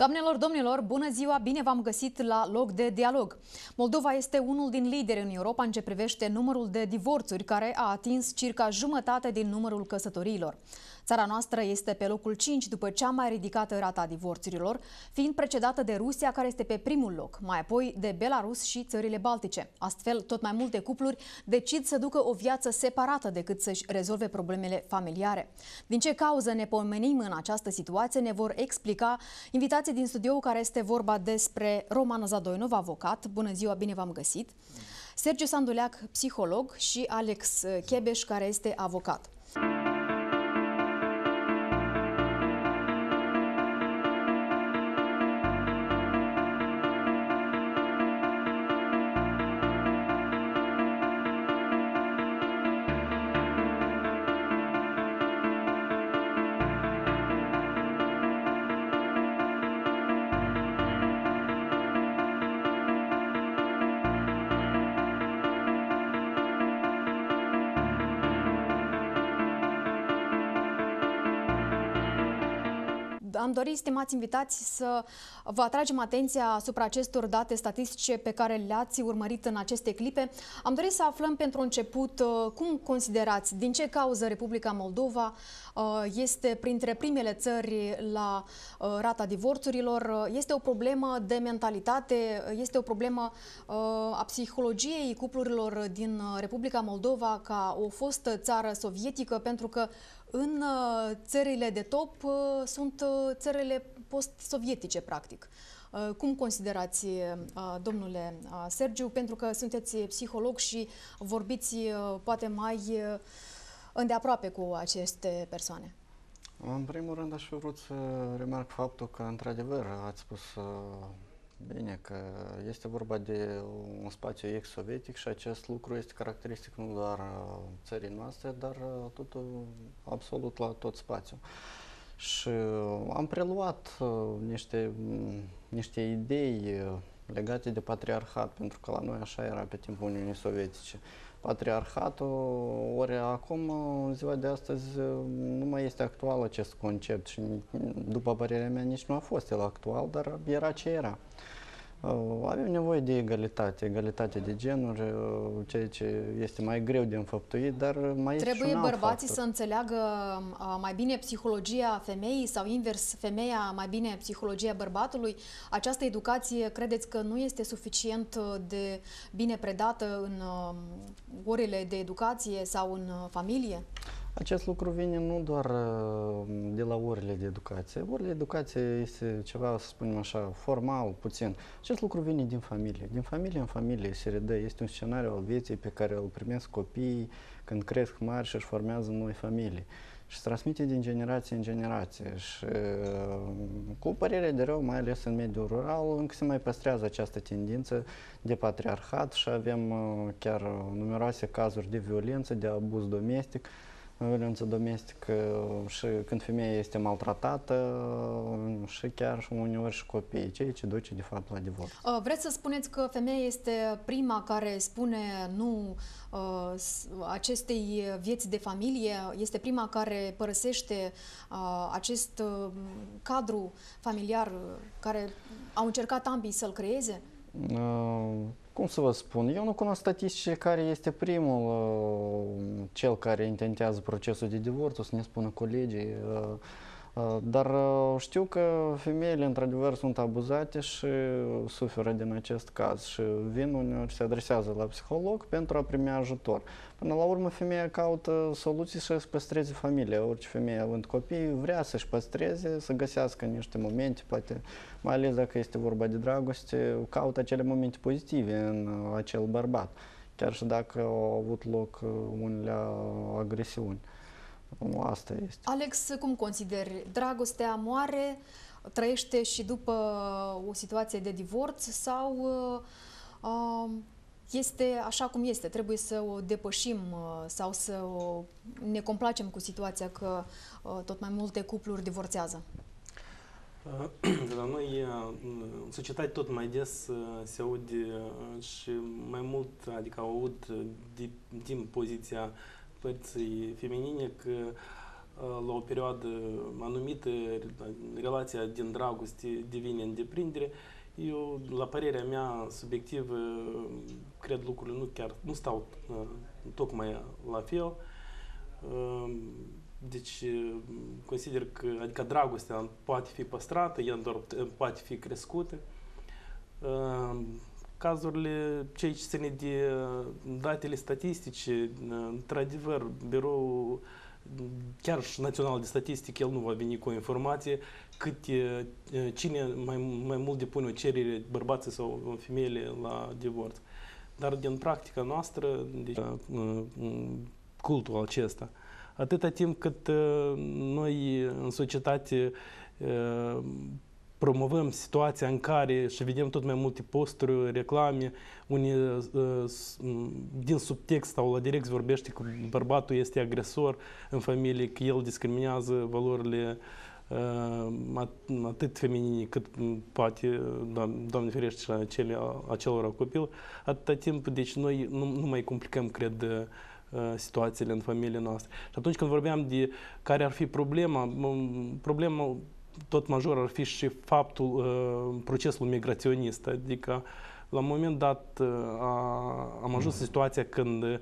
Doamnelor, domnilor, bună ziua, bine v-am găsit la loc de dialog. Moldova este unul din lideri în Europa în ce privește numărul de divorțuri, care a atins circa jumătate din numărul căsătoriilor. Țara noastră este pe locul 5 după cea mai ridicată rata a divorțurilor, fiind precedată de Rusia, care este pe primul loc, mai apoi de Belarus și țările Baltice. Astfel, tot mai multe cupluri decid să ducă o viață separată decât să-și rezolve problemele familiare. Din ce cauză ne pomenim în această situație ne vor explica invitații din studio care este vorba despre Roman Zadoinov, avocat. Bună ziua, bine v-am găsit! Sergiu Sanduleac, psiholog și Alex Chebeș, care este avocat. Am dorit, stimați invitați, să vă atragem atenția asupra acestor date statistice pe care le-ați urmărit în aceste clipe. Am dorit să aflăm pentru început uh, cum considerați, din ce cauză Republica Moldova uh, este printre primele țări la uh, rata divorțurilor. Este o problemă de mentalitate, este o problemă a psihologiei cuplurilor din Republica Moldova ca o fostă țară sovietică, pentru că în uh, țările de top uh, sunt uh, țările post-sovietice, practic. Cum considerați, domnule Sergiu, pentru că sunteți psiholog și vorbiți poate mai îndeaproape cu aceste persoane? În primul rând aș fi vrut să remarc faptul că, într-adevăr, ați spus Bine, că este vorba de un spațiu ex-sovietic și acest lucru este caracteristic nu doar țării noastre, dar totul, absolut la tot spațiul. Și am preluat niște, niște idei legate de patriarhat, pentru că la noi așa era pe timpul Uniunii Sovietice. Patriarhatul, ori acum, în ziua de astăzi, nu mai este actual acest concept și, după părerea mea, nici nu a fost el actual, dar era ce era. Avem nevoie de egalitate, egalitate de genuri, ceea ce este mai greu de înfăptuit, dar mai Trebuie este și un bărbații factor. să înțeleagă mai bine psihologia femeii sau invers, femeia mai bine psihologia bărbatului. Această educație credeți că nu este suficient de bine predată în orele de educație sau în familie? Acest lucru vine nu doar uh, de la orele de educație. Orele de educație este ceva, să spunem așa, formal, puțin. Acest lucru vine din familie. Din familie în familie se redă. Este un scenariu al vieții pe care îl primesc copiii când cresc mari și își formează noi familii. Și se transmite din generație în generație. Și uh, cu părere de rău, mai ales în mediul rural, încă se mai păstrează această tendință de patriarhat și avem uh, chiar numeroase cazuri de violență, de abuz domestic, violență domestică și când femeia este maltratată și chiar și uneori și copiii, ceea ce duce de fapt la divorț. Uh, vreți să spuneți că femeia este prima care spune nu uh, acestei vieți de familie, este prima care părăsește uh, acest cadru familiar care au încercat ambii să-l creeze? Cum să vă spun, eu nu cunosc statistice care este primul, uh, cel care intentează procesul de divorț, o să ne spună colegii, uh, uh, dar știu că femeile într-adevăr sunt abuzate și suferă din acest caz și vin uneori se adresează la psiholog pentru a primi ajutor. Până la urmă femeia caută soluții să-și păstreze familia. Orice femeie având copii vrea să-și păstreze, să găsească niște momente, poate mai ales dacă este vorba de dragoste, caută acele momente pozitive în acel bărbat. Chiar și dacă au avut loc unele agresiuni. Asta este. Alex, cum consideri? Dragostea moare, trăiește și după o situație de divorț sau uh, este așa cum este. Trebuie să o depășim uh, sau să o, ne complacem cu situația că uh, tot mai multe cupluri divorțează. De la noi, în societate tot mai des se aude și mai mult, adică aud din poziția părții feminine că la o perioadă anumită, relația din dragoste devine în deprindere, eu, la părerea mea subiectivă, cred lucrurile nu chiar, nu stau uh, tocmai la fel. Uh, deci, consider că, adică dragostea poate fi păstrată, ea doar poate fi crescută. Uh, cazurile, cei ce ține de datele statistice, într-adevăr, biroul chiar și Național de Statistică, el nu va veni cu o informație cât cine mai, mai mult depune o cerere, bărbații sau femeile la divorț. Dar din practica noastră, deci, cultul acesta, atâta timp cât noi în societate promovăm situația în care și vedem tot mai multe posturi, reclame, unii din subtext sau la direct vorbește că bărbatul este agresor în familie, că el discriminează valorile atât feminine cât poate, Doamne ferește, și acele, acelora copil, atâta timp, deci noi nu, nu mai complicăm, cred, situațiile în familiile noastre. Și atunci când vorbeam de care ar fi problema, problema tot major ar fi și faptul, uh, procesul migraționist. Adică, la un moment dat, uh, a, am ajuns în situația când uh,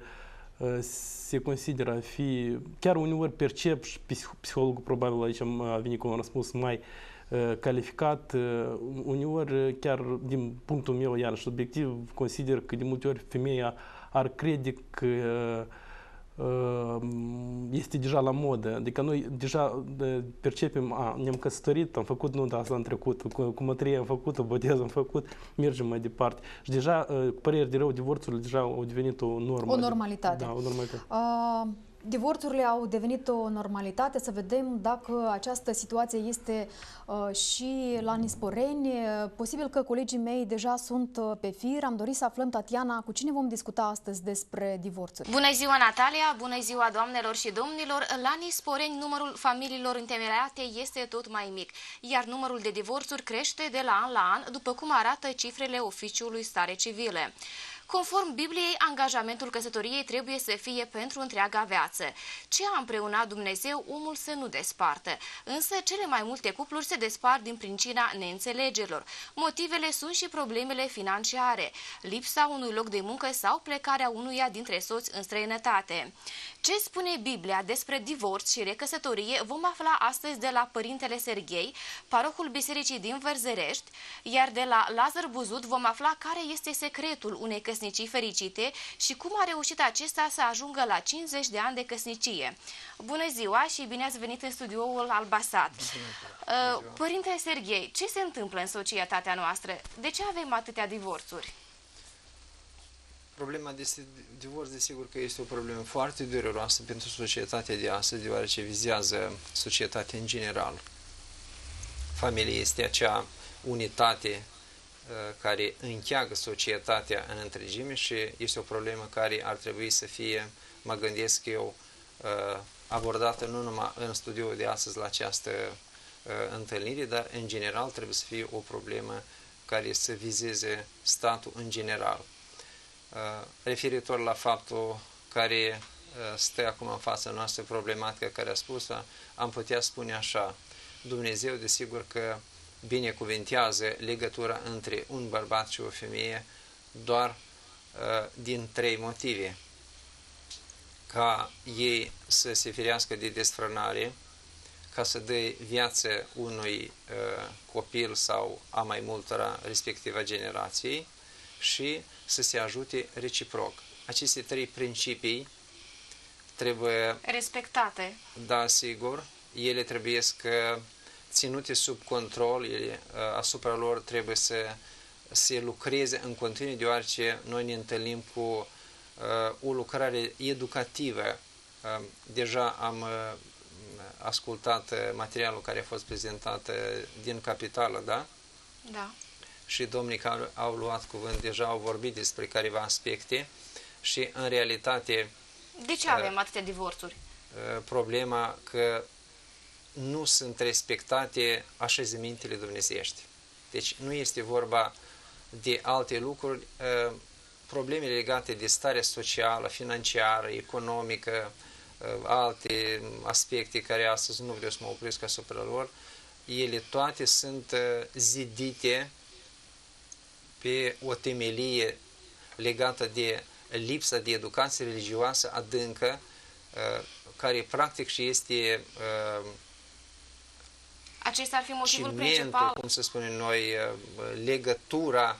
se consideră a fi, chiar uneori percep și psihologul probabil aici a venit cu un răspuns mai calificat, uneori chiar din punctul meu, iarăși subiectiv, consider că de multe ori femeia ar crede că este deja la modă. Adică noi deja percepem, a, ne-am căsătorit, am făcut nunta asta în trecut, cu, cu mătrie am făcut, o botez am făcut, mergem mai departe. Și deja, păreri de rău, divorțurile deja au devenit o normă. O normalitate. Da, o normalitate. Uh... Divorțurile au devenit o normalitate. Să vedem dacă această situație este uh, și la Nisporeni. Posibil că colegii mei deja sunt uh, pe fir. Am dorit să aflăm, Tatiana, cu cine vom discuta astăzi despre divorțuri. Bună ziua, Natalia! Bună ziua, doamnelor și domnilor! La Nisporeni, numărul familiilor întemeiate este tot mai mic, iar numărul de divorțuri crește de la an la an, după cum arată cifrele oficiului stare civile. Conform Bibliei, angajamentul căsătoriei trebuie să fie pentru întreaga viață. Ce a împreunat Dumnezeu, omul să nu despartă. Însă, cele mai multe cupluri se despart din pricina neînțelegerilor. Motivele sunt și problemele financiare, lipsa unui loc de muncă sau plecarea unuia dintre soți în străinătate. Ce spune Biblia despre divorț și recăsătorie vom afla astăzi de la Părintele Serghei, parohul Bisericii din Vărzărești, iar de la Lazar Buzut vom afla care este secretul unei căsnicii fericite și cum a reușit acesta să ajungă la 50 de ani de căsnicie. Bună ziua și bine ați venit în studioul Albasat. Uh, Părintele Serghei, ce se întâmplă în societatea noastră? De ce avem atâtea divorțuri? Problema de divorț, desigur că este o problemă foarte dureroasă pentru societatea de astăzi, deoarece vizează societatea în general. Familia este acea unitate uh, care încheagă societatea în întregime și este o problemă care ar trebui să fie, mă gândesc eu, uh, abordată nu numai în studioul de astăzi la această uh, întâlnire, dar în general trebuie să fie o problemă care să vizeze statul în general. Uh, referitor la faptul care uh, stă acum în fața noastră, problematica care a spus-o, am putea spune așa, Dumnezeu desigur că binecuvintează legătura între un bărbat și o femeie doar uh, din trei motive. Ca ei să se ferească de desfrânare, ca să dea viață unui uh, copil sau a mai multora respectiva generației și să se ajute reciproc. Aceste trei principii trebuie respectate. Da, sigur. Ele trebuie să ținute sub control, ele, uh, asupra lor trebuie să se lucreze în continuu, deoarece noi ne întâlnim cu uh, o lucrare educativă. Uh, deja am uh, ascultat uh, materialul care a fost prezentat uh, din capitală, da? Da și domnii care au luat cuvânt deja au vorbit despre careva aspecte și în realitate... De ce avem uh, atâtea divorțuri? Uh, problema că nu sunt respectate așezămintele dumnezeiești. Deci nu este vorba de alte lucruri, uh, problemele legate de stare socială, financiară, economică, alte aspecte care astăzi nu vreau să mă opresc asupra lor, ele toate sunt zidite pe o temelie legată de lipsa de educație religioasă adâncă, care practic și este acesta ar fi motivul cimentul, principal. cum să spunem noi, legătura,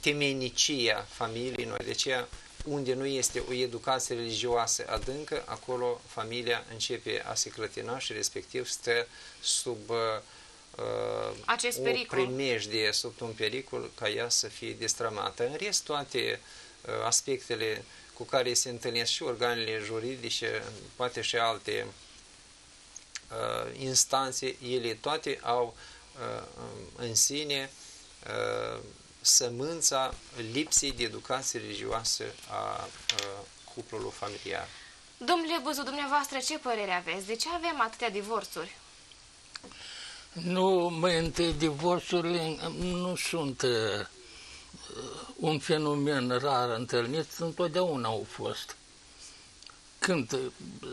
temenicia familiei noi. De aceea, unde nu este o educație religioasă adâncă, acolo familia începe a se clătina și respectiv stă sub uh, Acest o pericol. primejdie, sub un pericol ca ea să fie destramată. În rest, toate uh, aspectele cu care se întâlnesc și organele juridice, poate și alte uh, instanțe, ele toate au uh, în sine uh, sămânța lipsei de educație religioasă a uh, cuplului familiar. Domnule Băzu, dumneavoastră ce părere aveți? De ce avem atâtea divorțuri? Nu, mai întâi, divorțurile nu sunt uh, un fenomen rar întâlnit, întotdeauna au fost. Când uh,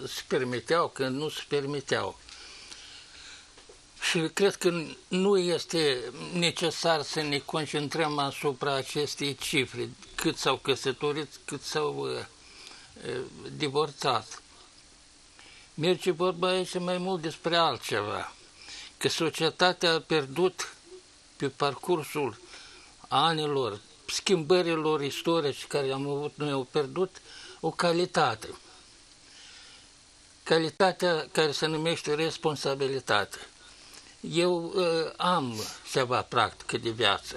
se permiteau, când nu se permiteau. Și cred că nu este necesar să ne concentrăm asupra acestei cifre, cât s-au căsătorit, cât s-au uh, uh, divorțat. Merge vorba aici mai mult despre altceva, că societatea a pierdut pe parcursul anilor, schimbărilor istorice care am avut noi, au pierdut o calitate. Calitatea care se numește responsabilitate eu uh, am ceva practică de viață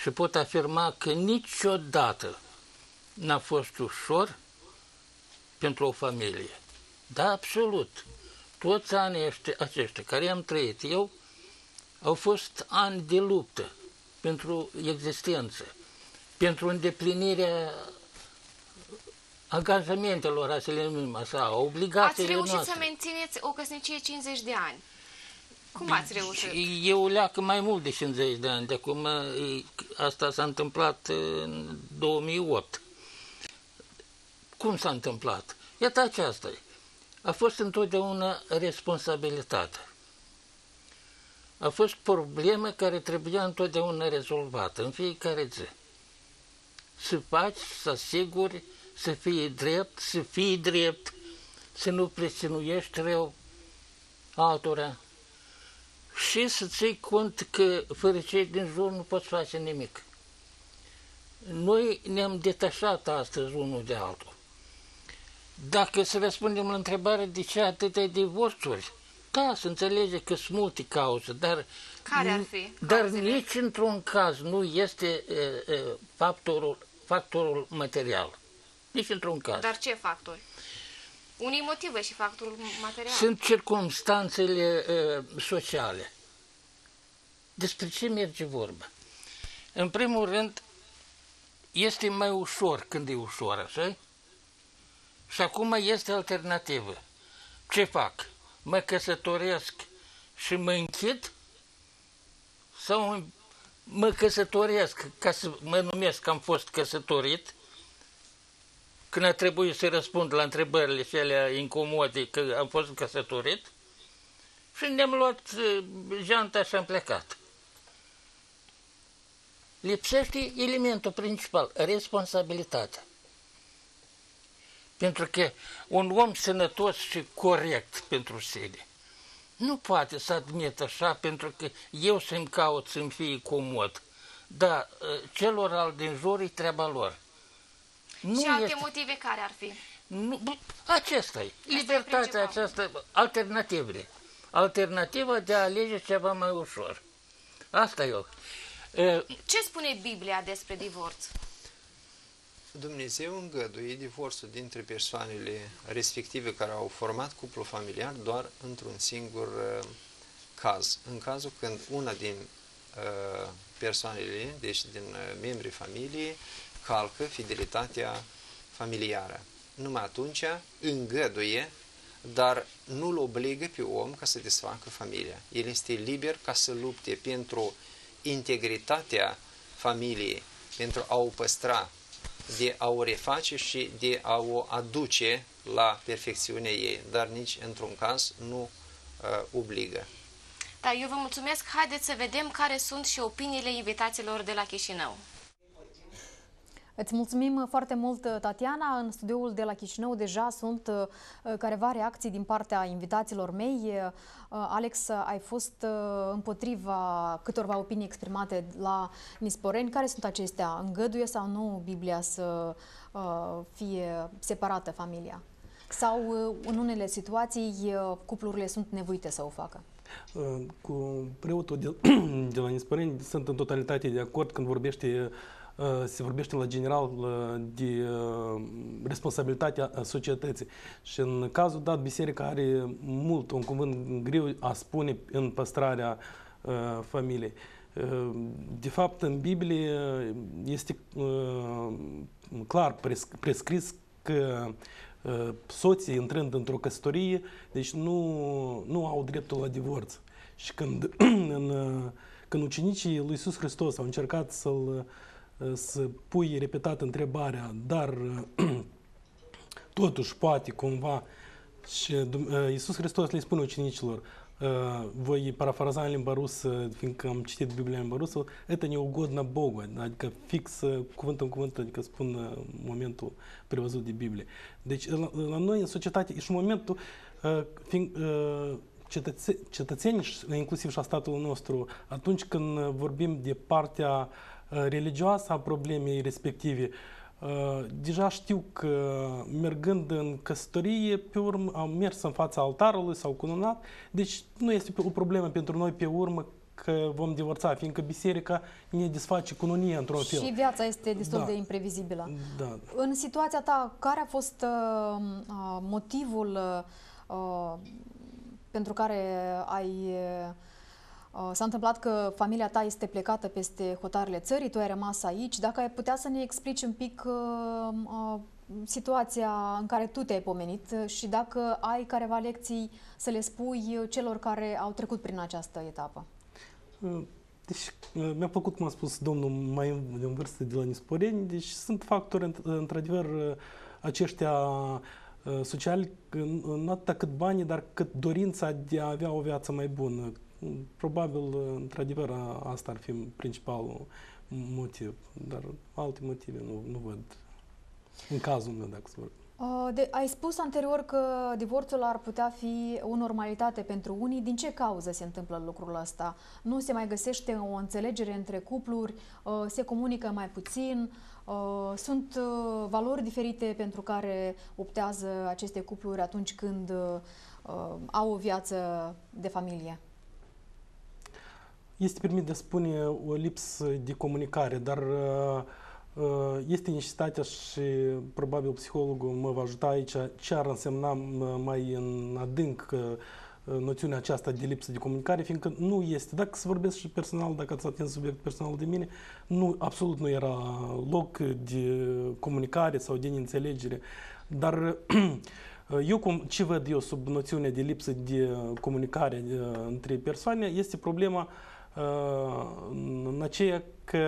și pot afirma că niciodată n-a fost ușor pentru o familie. Da, absolut. Toți anii aceștia care am trăit eu au fost ani de luptă pentru existență, pentru îndeplinirea angajamentelor, să le numim așa, obligațiile Ați reușit noastre. să mențineți o căsnicie 50 de ani. Cum ați reușit? Eu leacă mai mult de 50 de ani. De acum, e- asta s-a întâmplat în 2008. Cum s-a întâmplat? Iată aceasta e. A fost întotdeauna responsabilitate. A fost problemă care trebuia întotdeauna rezolvată în fiecare zi. Să faci, să asiguri, să fii drept, să fii drept, să nu preținuiești rău altora și să ții cont că fără cei din jur nu poți face nimic. Noi ne-am detașat astăzi unul de altul. Dacă să răspundem la întrebare de ce atâtea divorțuri, da, să înțelege că sunt multe cauze, dar, Care ar fi dar cauzele? nici într-un caz nu este e, e, factorul, factorul material. Nici într-un caz. Dar ce factori? Unii motive și factorul material. Sunt circumstanțele uh, sociale. Despre ce merge vorba? În primul rând, este mai ușor când e ușor, așa? Și acum este alternativă. Ce fac? Mă căsătoresc și mă închid? Sau mă căsătoresc ca să mă numesc că am fost căsătorit când a trebuit să răspund la întrebările cele incomode că am fost căsătorit și ne-am luat uh, geanta și am plecat. Lipsește elementul principal, responsabilitatea. Pentru că un om sănătos și corect pentru sine nu poate să admită așa pentru că eu să-mi caut să-mi fie comod. Dar uh, celorlalți din jur e treaba lor. Nu și alte este- motive care ar fi? nu, bă, acesta e. Libertatea principal. aceasta, alternativele. Alternativa de a alege ceva mai ușor. Asta e eu. E, Ce spune Biblia despre divorț? Dumnezeu îngăduie divorțul dintre persoanele respective care au format cuplul familiar doar într-un singur uh, caz. În cazul când una din uh, persoanele, deci din uh, membrii familiei, calcă fidelitatea familiară. Numai atunci îngăduie, dar nu-l obligă pe om ca să desfacă familia. El este liber ca să lupte pentru integritatea familiei, pentru a o păstra de a o reface și de a o aduce la perfecțiunea ei, dar nici într-un caz nu uh, obligă. Da, eu vă mulțumesc. Haideți să vedem care sunt și opiniile invitaților de la Chișinău. Îți mulțumim foarte mult, Tatiana. În studioul de la Chișinău deja sunt uh, careva reacții din partea invitaților mei. Uh, Alex, ai fost uh, împotriva câtorva opinii exprimate la Nisporeni. Care sunt acestea? Îngăduie sau nu Biblia să fie separată familia? Sau în unele situații cuplurile sunt nevoite să o facă? Cu preotul de, de la Nisporeni sunt în totalitate de acord când vorbește se vorbește la general de responsabilitatea societății. Și în cazul dat, biserica are mult, un cuvânt greu a spune în păstrarea familiei. De fapt, în Biblie este clar prescris că soții intrând într-o căsătorie, deci nu, nu au dreptul la divorț. Și când, în, când ucenicii lui Iisus Hristos au încercat să-l să pui repetat întrebarea, dar totuși poate cumva și Iisus Hristos le spune ucenicilor, voi parafraza în limba rusă, fiindcă am citit Biblia în limba rusă, это не угодно Богу, adică fix cuvânt în cuvânt, adică spun momentul prevăzut de Biblie. Deci la, la noi în societate și în momentul fiind, cetățe, cetățenii, inclusiv și a statului nostru, atunci când vorbim de partea religioasă a problemei respective, deja știu că mergând în căsătorie, pe urmă am mers în fața altarului sau cununat, deci nu este o problemă pentru noi pe urmă că vom divorța, fiindcă biserica ne desface cununia într-un fel. Și viața este destul da. de imprevizibilă. Da. În situația ta, care a fost uh, motivul uh, pentru care ai uh, Uh, s-a întâmplat că familia ta este plecată peste hotarele țării, tu ai rămas aici. Dacă ai putea să ne explici un pic uh, uh, situația în care tu te-ai pomenit și dacă ai careva lecții să le spui celor care au trecut prin această etapă. Uh, deci, mi-a plăcut cum a spus domnul mai în vârstă de la Nisporeni, deci sunt factori, într-adevăr, aceștia sociali, nu atât cât banii, dar cât dorința de a avea o viață mai bună, Probabil, într-adevăr, asta ar fi principalul motiv, dar alte motive nu, nu văd în cazul meu, dacă să vorbim. De, ai spus anterior că divorțul ar putea fi o normalitate pentru unii. Din ce cauză se întâmplă lucrul ăsta? Nu se mai găsește o înțelegere între cupluri, se comunică mai puțin, sunt valori diferite pentru care optează aceste cupluri atunci când au o viață de familie este permit de spune o lipsă de comunicare, dar uh, uh, este necesitatea și probabil psihologul mă va ajuta aici ce ar însemna mai în adânc uh, noțiunea aceasta de lipsă de comunicare, fiindcă nu este, dacă să vorbesc și personal, dacă ați atins subiect personal de mine, nu, absolut nu era loc de comunicare sau de înțelegere, dar eu cum, ce văd eu sub noțiunea de lipsă de comunicare între persoane este problema uh, în aceea că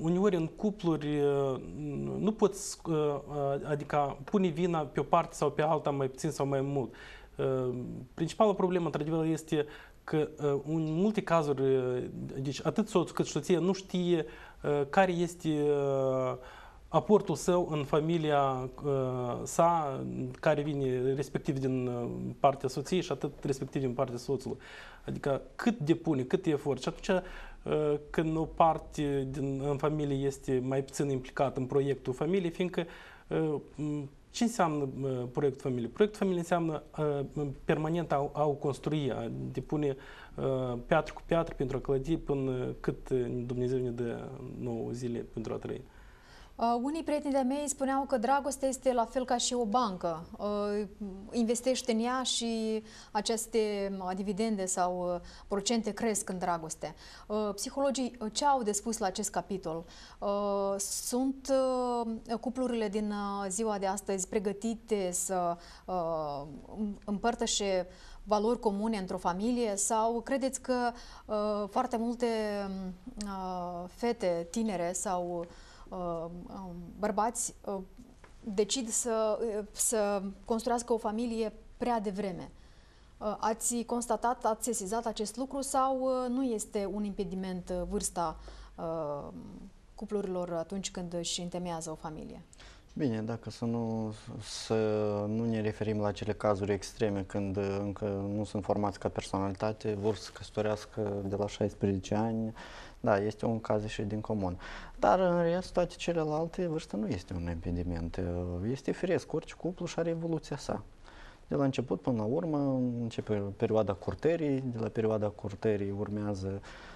uneori în cupluri nu poți, adică pune vina pe o parte sau pe alta mai puțin sau mai mult. Principala problemă, într-adevăr, este că în multe cazuri, deci atât soțul cât și soția nu știe care este aportul său în familia uh, sa, care vine respectiv din partea soției și atât respectiv din partea soțului. Adică cât depune, cât efort. Și atunci când o parte din, în familie este mai puțin implicată în proiectul familiei, fiindcă ce înseamnă proiectul familiei? Proiectul familiei înseamnă permanent a, a o construi, a depune piatră cu piatră pentru a clădi până cât Dumnezeu ne dă nouă zile pentru a trăi. Uh, unii prieteni de mei spuneau că dragostea este la fel ca și o bancă. Uh, investește în ea și aceste uh, dividende sau uh, procente cresc în dragoste. Uh, psihologii uh, ce au de spus la acest capitol? Uh, sunt uh, cuplurile din uh, ziua de astăzi pregătite să uh, împărtășe valori comune într-o familie sau credeți că uh, foarte multe uh, fete tinere sau uh, um, bărbați decid să, să construiască o familie prea devreme. Ați constatat, ați sesizat acest lucru sau nu este un impediment vârsta cuplurilor atunci când își întemeiază o familie? Bine, dacă să nu, să nu ne referim la cele cazuri extreme când încă nu sunt formați ca personalitate, vor să căsătorească de la 16 ani, da, este un caz și din comun. Dar în rest, toate celelalte, vârsta nu este un impediment. Este firesc, orice cuplu și are evoluția sa. De la început până la urmă începe perioada curterii, de la perioada curterii urmează uh, Um,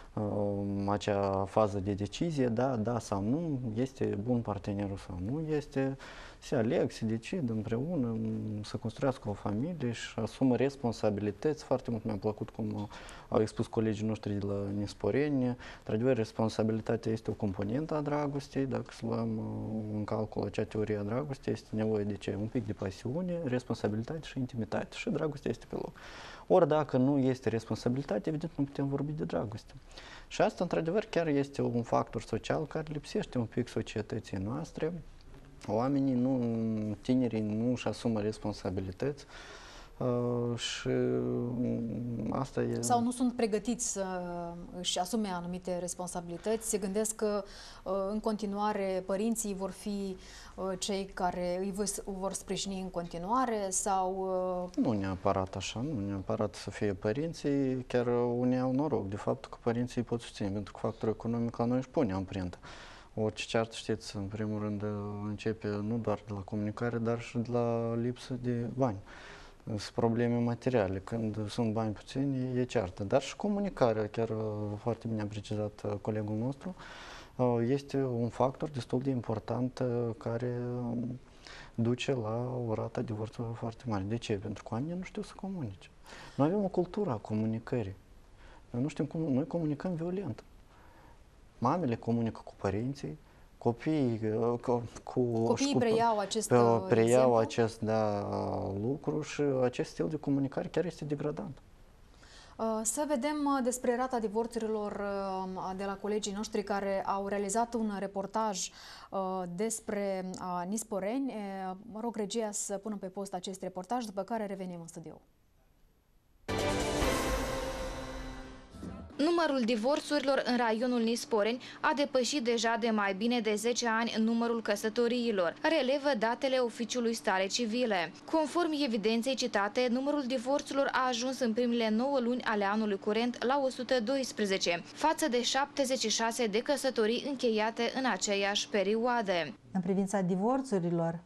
acea fază de decizie, da, da sau nu, este bun partenerul sau nu este, se aleg, se decid împreună să construiască o familie și asumă responsabilități. Foarte mult mi-a plăcut cum au expus colegii noștri de la Nisporeni. Într-adevăr, responsabilitatea este o componentă a dragostei. Dacă să luăm uh, în calcul acea teorie a dragostei, este nevoie de ce? Un pic de pasiune, responsabilitate și intimitate. Și dragostea este pe loc. Ori dacă nu este responsabilitate, evident nu putem vorbi de dragoste. Și asta, într-adevăr, chiar este un factor social care lipsește un pic societății noastre. Oamenii, nu, tinerii nu își asumă responsabilități Uh, și mm, asta e... Sau nu sunt pregătiți să își asume anumite responsabilități, se gândesc că uh, în continuare părinții vor fi uh, cei care îi vor sprijini în continuare sau... Nu neapărat așa, nu neapărat să fie părinții, chiar unii au noroc de faptul că părinții îi pot susține, pentru că factorul economic la noi își pune amprentă. Orice ceartă, știți, în primul rând începe nu doar de la comunicare, dar și de la lipsă de bani sunt probleme materiale. Când sunt bani puțini, e ceartă. Dar și comunicarea, chiar uh, foarte bine a precizat uh, colegul nostru, uh, este un factor destul de important care um, duce la o rată de divorțului foarte mare. De ce? Pentru că oamenii nu știu să comunice. Noi avem o cultură a comunicării. Noi nu știm cum, noi comunicăm violent. Mamele comunică cu părinții, copiii uh, cu, cu Copiii preiau acest pe, uh, preiau acest da, lucru și acest stil de comunicare chiar este degradant. Uh, să vedem despre rata divorțurilor de la colegii noștri care au realizat un reportaj despre Nisporeni. Mă rog regia să pună pe post acest reportaj, după care revenim în studio. Numărul divorțurilor în raionul Nisporeni a depășit deja de mai bine de 10 ani numărul căsătoriilor, relevă datele oficiului stare civile. Conform evidenței citate, numărul divorțurilor a ajuns în primele 9 luni ale anului curent la 112, față de 76 de căsătorii încheiate în aceeași perioadă. În privința divorțurilor,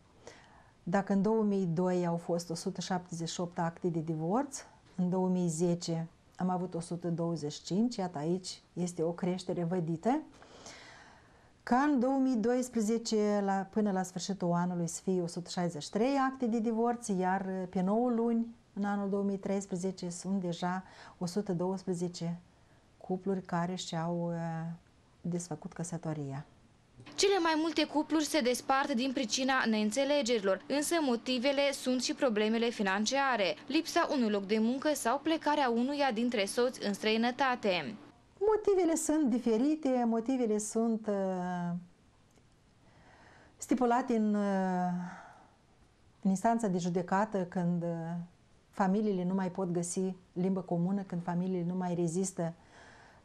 dacă în 2002 au fost 178 acte de divorț, în 2010 am avut 125, iată aici este o creștere vădită. Ca în 2012, la, până la sfârșitul anului, să fie 163 acte de divorț, iar pe 9 luni, în anul 2013, sunt deja 112 cupluri care și-au uh, desfăcut căsătoria. Cele mai multe cupluri se despart din pricina neînțelegerilor, însă motivele sunt și problemele financiare, lipsa unui loc de muncă sau plecarea unuia dintre soți în străinătate. Motivele sunt diferite, motivele sunt uh, stipulate în, uh, în instanța de judecată când uh, familiile nu mai pot găsi limbă comună, când familiile nu mai rezistă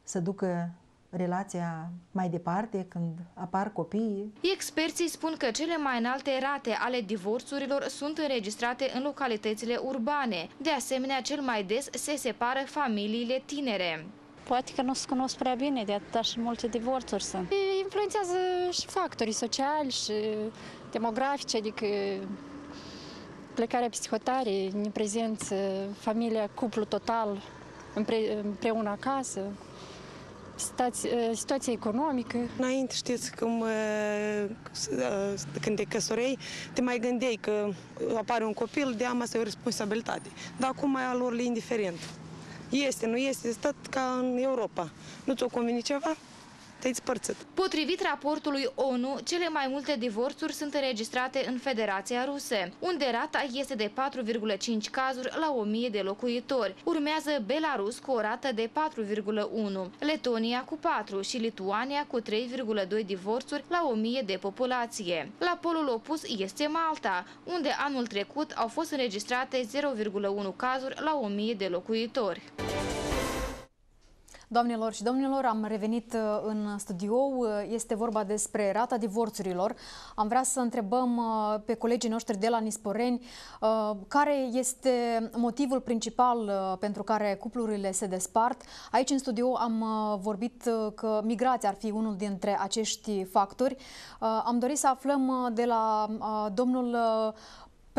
să ducă relația mai departe când apar copiii. Experții spun că cele mai înalte rate ale divorțurilor sunt înregistrate în localitățile urbane. De asemenea, cel mai des se separă familiile tinere. Poate că nu se cunosc prea bine, de atâta și multe divorțuri sunt. Influențează și factorii sociali și demografici, adică plecarea psihotare, neprezență, familia, cuplu total împreună acasă situație, situația economică. Înainte, știți, cum, când te căsărei, te mai gândeai că apare un copil, de am asta e o responsabilitate. Dar acum mai a lor le indiferent. Este, nu este, stat ca în Europa. Nu ți-o convine ceva? Te-ai spărțit. Potrivit raportului ONU, cele mai multe divorțuri sunt înregistrate în Federația Ruse, unde rata este de 4,5 cazuri la 1000 de locuitori. Urmează Belarus cu o rată de 4,1, Letonia cu 4 și Lituania cu 3,2 divorțuri la 1000 de populație. La polul opus este Malta, unde anul trecut au fost înregistrate 0,1 cazuri la 1000 de locuitori. Doamnelor și domnilor, am revenit uh, în studio. Uh, este vorba despre rata divorțurilor. Am vrea să întrebăm uh, pe colegii noștri de la Nisporeni care este motivul principal pentru care cuplurile se despart. Aici în studio am vorbit că migrația ar fi unul dintre acești factori. Am dorit să aflăm de la domnul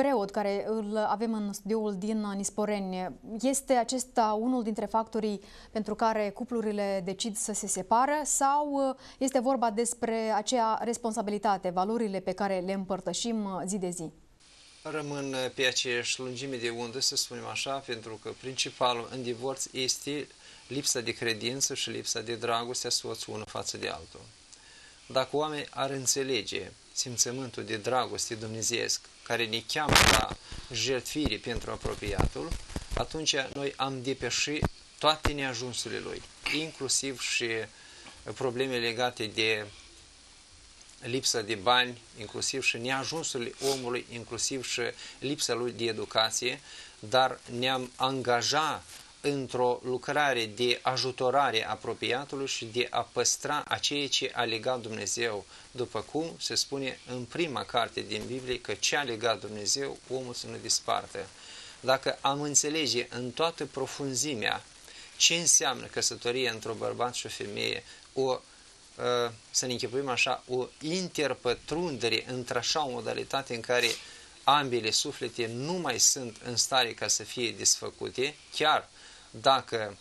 preot care îl avem în studioul din Nisporeni, este acesta unul dintre factorii pentru care cuplurile decid să se separă sau este vorba despre acea responsabilitate, valorile pe care le împărtășim zi de zi? Rămân pe aceeași lungime de undă, să spunem așa, pentru că principalul în divorț este lipsa de credință și lipsa de dragoste a soțului unul față de altul. Dacă oamenii ar înțelege simțământul de dragoste dumnezeiesc care ne cheamă la jertfire pentru apropiatul, atunci noi am depășit toate neajunsurile lui, inclusiv și probleme legate de lipsa de bani, inclusiv și neajunsurile omului, inclusiv și lipsa lui de educație, dar ne-am angajat într-o lucrare de ajutorare apropiatului și de a păstra a ceea ce a legat Dumnezeu, după cum se spune în prima carte din Biblie că ce a legat Dumnezeu, omul să nu dispartă. Dacă am înțelege în toată profunzimea ce înseamnă căsătorie într-o bărbat și o femeie, o, ă, să ne închipuim așa, o interpătrundere într-așa o modalitate în care ambele suflete nu mai sunt în stare ca să fie desfăcute, chiar dacă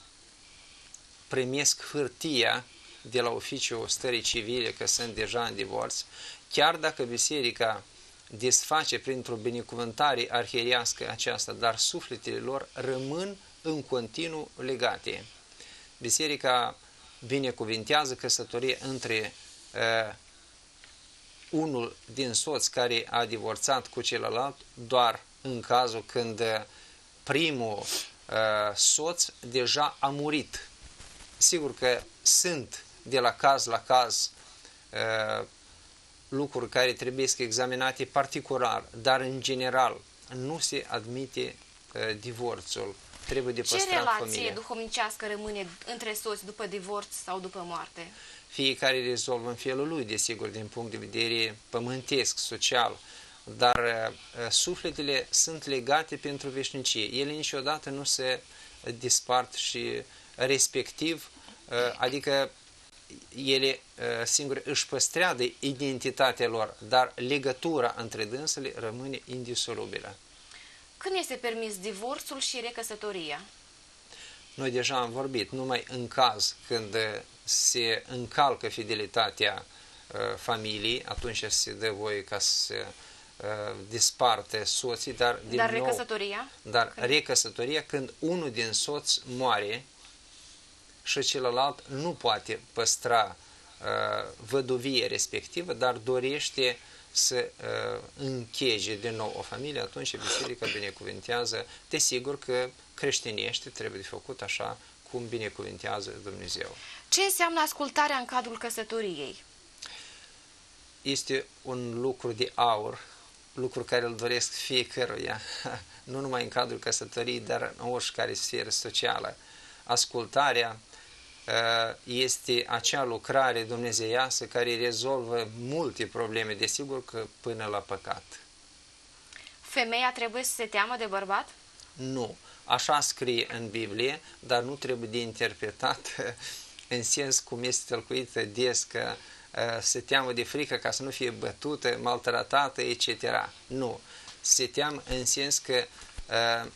primesc hârtia de la oficiul stării civile că sunt deja în divorț, chiar dacă biserica desface printr-o binecuvântare arhierească aceasta, dar sufletele lor rămân în continuu legate. Biserica binecuvintează căsătorie între uh, unul din soți care a divorțat cu celălalt doar în cazul când primul Uh, soț deja a murit. Sigur că sunt de la caz la caz uh, lucruri care trebuie să examinate particular, dar în general nu se admite uh, divorțul. Trebuie de păstrat Ce relație familia. duhovnicească rămâne între soți după divorț sau după moarte? Fiecare rezolvă în felul lui, desigur, din punct de vedere pământesc, social, dar uh, sufletele sunt legate pentru veșnicie. Ele niciodată nu se dispart și respectiv, uh, adică ele uh, singure își păstrează identitatea lor, dar legătura între dânsele rămâne indisolubilă. Când este permis divorțul și recăsătoria? Noi deja am vorbit, numai în caz când se încalcă fidelitatea familiei, atunci se dă voie ca să Uh, disparte soții, dar din dar nou, recăsătoria? Dar când? recăsătoria când unul din soți moare și celălalt nu poate păstra uh, văduvie respectivă, dar dorește să uh, închege din nou o familie, atunci biserica binecuvintează. Desigur că creștinește trebuie de făcut așa cum binecuvintează Dumnezeu. Ce înseamnă ascultarea în cadrul căsătoriei? Este un lucru de aur lucru care îl doresc fiecăruia, nu numai în cadrul căsătoriei, dar în oricare sferă socială. Ascultarea uh, este acea lucrare dumnezeiasă care rezolvă multe probleme, desigur că până la păcat. Femeia trebuie să se teamă de bărbat? Nu. Așa scrie în Biblie, dar nu trebuie de interpretat în sens cum este tălcuită des că Uh, se teamă de frică ca să nu fie bătută, maltratată, etc. Nu. Se teamă în sens că uh,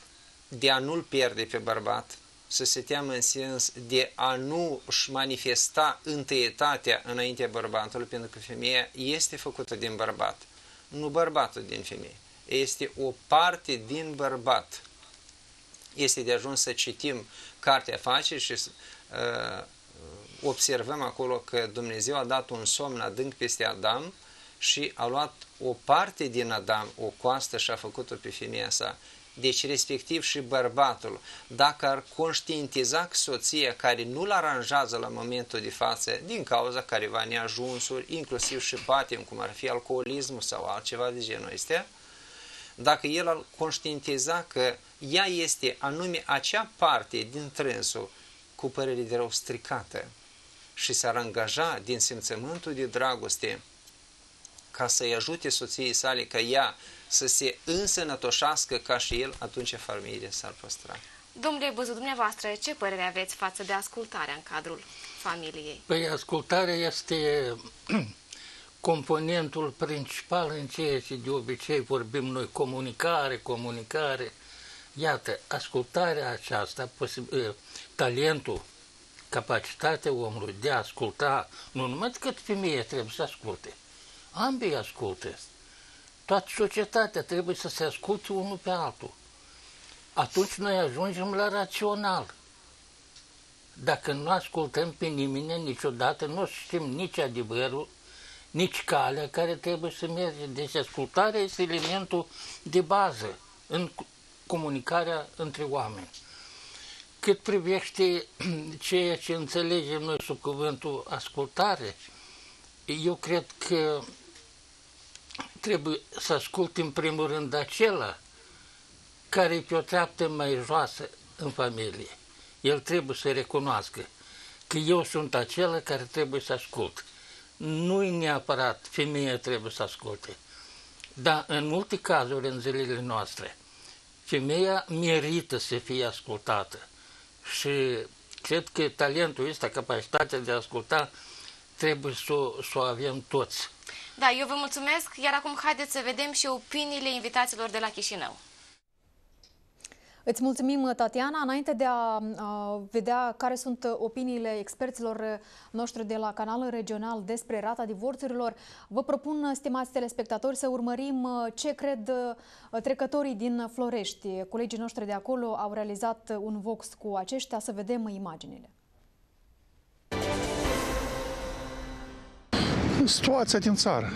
de a nu-l pierde pe bărbat, să se teamă în sens de a nu își manifesta întâietatea înaintea bărbatului, pentru că femeia este făcută din bărbat, nu bărbatul din femeie. Este o parte din bărbat. Este de ajuns să citim Cartea Afaceri și uh, observăm acolo că Dumnezeu a dat un somn adânc peste Adam și a luat o parte din Adam, o coastă și a făcut-o pe femeia sa. Deci, respectiv și bărbatul, dacă ar conștientiza că soția care nu-l aranjează la momentul de față, din cauza careva neajunsuri, inclusiv și patim, cum ar fi alcoolismul sau altceva de genul ăsta, dacă el ar conștientiza că ea este anume acea parte din trânsul cu părere de rău stricată și s-ar angaja din simțământul de dragoste ca să-i ajute soției sale ca ea să se însănătoșească ca și el, atunci familia s-ar păstra. Domnule Băzu, dumneavoastră, ce părere aveți față de ascultarea în cadrul familiei? Păi ascultarea este componentul principal în ceea ce de obicei vorbim noi, comunicare, comunicare. Iată, ascultarea aceasta, talentul, capacitatea omului de a asculta, nu numai cât femeia trebuie să asculte, ambii ascultă. Toată societatea trebuie să se asculte unul pe altul. Atunci noi ajungem la rațional. Dacă nu ascultăm pe nimeni niciodată, nu știm nici adevărul, nici calea care trebuie să merge. Deci ascultarea este elementul de bază în comunicarea între oameni. Cât privește ceea ce înțelegem noi sub cuvântul ascultare, eu cred că trebuie să ascult în primul rând acela care e pe o treaptă mai joasă în familie. El trebuie să recunoască că eu sunt acela care trebuie să ascult. Nu-i neapărat femeia trebuie să asculte. Dar în multe cazuri în zilele noastre, femeia merită să fie ascultată. Și cred că talentul ăsta, capacitatea de a asculta, trebuie să, să o avem toți. Da, eu vă mulțumesc, iar acum haideți să vedem și opiniile invitaților de la Chișinău. Îți mulțumim, Tatiana. Înainte de a, a vedea care sunt opiniile experților noștri de la canalul regional despre rata divorțurilor, vă propun, stimați telespectatori, să urmărim ce cred trecătorii din Florești. Colegii noștri de acolo au realizat un vox cu aceștia, să vedem imaginile. Situația din țară,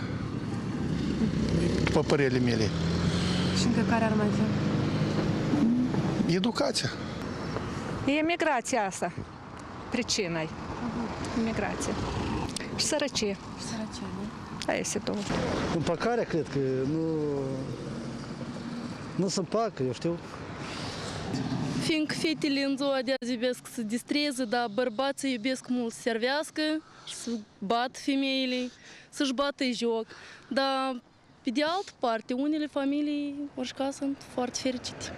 pe părerile mele. Și încă care ar mai fi? Educația. E migrația asta, pricina uh-huh. Migrația. Și sărăcie. Și sărăcie, nu? Aia este două. Împăcarea, cred că nu... Nu se împacă, eu știu. Fiindcă fetele în ziua de azi iubesc să distreze, dar bărbații iubesc mult să servească, să bat femeile, să-și bată joc. Dar, pe de altă parte, unele familii, orișca, sunt foarte fericite.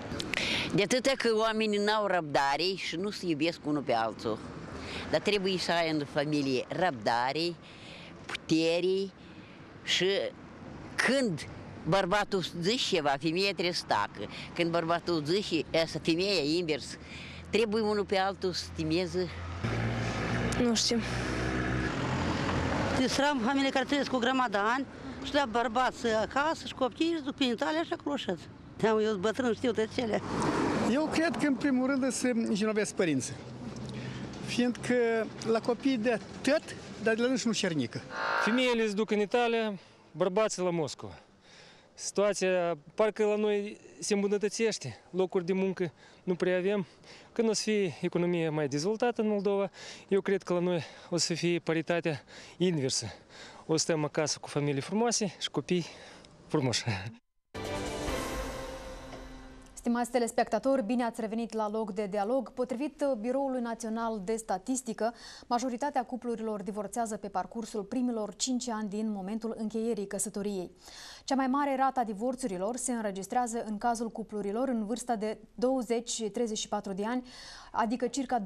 De atât că oamenii n-au răbdare și nu se iubesc unul pe altul. Dar trebuie să ai în familie răbdare, putere și când bărbatul zice ceva, femeia trebuie să tacă. Când bărbatul zice, asta femeia invers, trebuie unul pe altul să stimeze. Nu știu. Sram familie care trăiesc cu o grămadă de ani și la bărbați acasă și copiii își duc pe Italia așa croșet. Eu sunt bătrân, știu de cele. Eu cred că, în primul rând, să genovesc părinții. Fiindcă la copii de tot, dar de la nu cernică. Femeile se duc în Italia, bărbații la Moscova. Situația parcă la noi se îmbunătățește, locuri de muncă nu prea avem. Când o să fie economia mai dezvoltată în Moldova, eu cred că la noi o să fie paritatea inversă. O să stăm acasă cu familii frumoase și copii frumoși. Stimați telespectatori, bine ați revenit la loc de dialog. Potrivit Biroului Național de Statistică, majoritatea cuplurilor divorțează pe parcursul primilor 5 ani din momentul încheierii căsătoriei. Cea mai mare rată a divorțurilor se înregistrează în cazul cuplurilor în vârsta de 20-34 de ani, adică circa 20%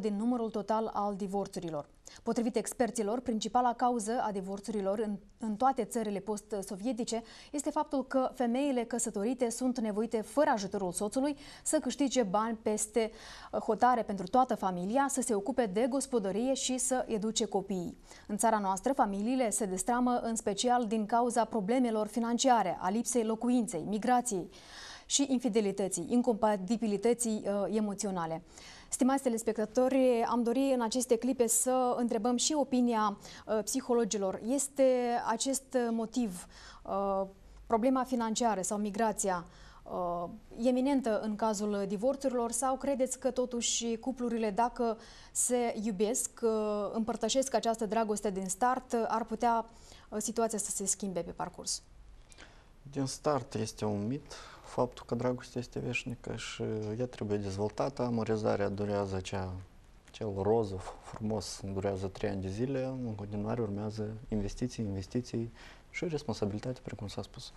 din numărul total al divorțurilor. Potrivit experților, principala cauză a divorțurilor în, în toate țările post-sovietice este faptul că femeile căsătorite sunt nevoite fără ajutorul soțului să câștige bani peste uh, hotare pentru toată familia, să se ocupe de gospodărie și să educe copiii. În țara noastră, familiile se destramă în special din cauza problemelor financiare, a lipsei locuinței, migrației și infidelității, incompatibilității uh, emoționale. Stimați telespectatori, am dorit în aceste clipe să întrebăm și opinia uh, psihologilor. Este acest motiv, uh, problema financiară sau migrația, uh, eminentă în cazul divorțurilor sau credeți că totuși cuplurile, dacă se iubesc, uh, împărtășesc această dragoste din start, ar putea uh, situația să se schimbe pe parcurs? Din start este un mit faptul că dragostea este veșnică și ea trebuie dezvoltată. Amorizarea durează cea, cel roză frumos durează trei ani de zile, în continuare urmează investiții, investiții și responsabilitate, precum s-a spus.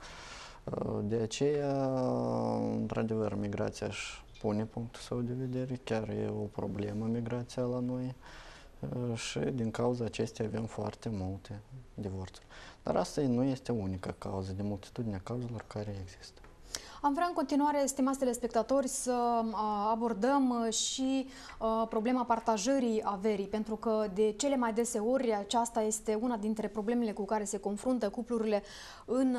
De aceea, într-adevăr, migrația își pune punctul său de vedere, chiar e o problemă migrația la noi și din cauza acestea avem foarte multe divorțuri. Dar asta nu este unica cauză de multitudinea cauzelor care există. Am vrea în continuare, stimați telespectatori, să abordăm și problema partajării averii, pentru că de cele mai dese ori aceasta este una dintre problemele cu care se confruntă cuplurile în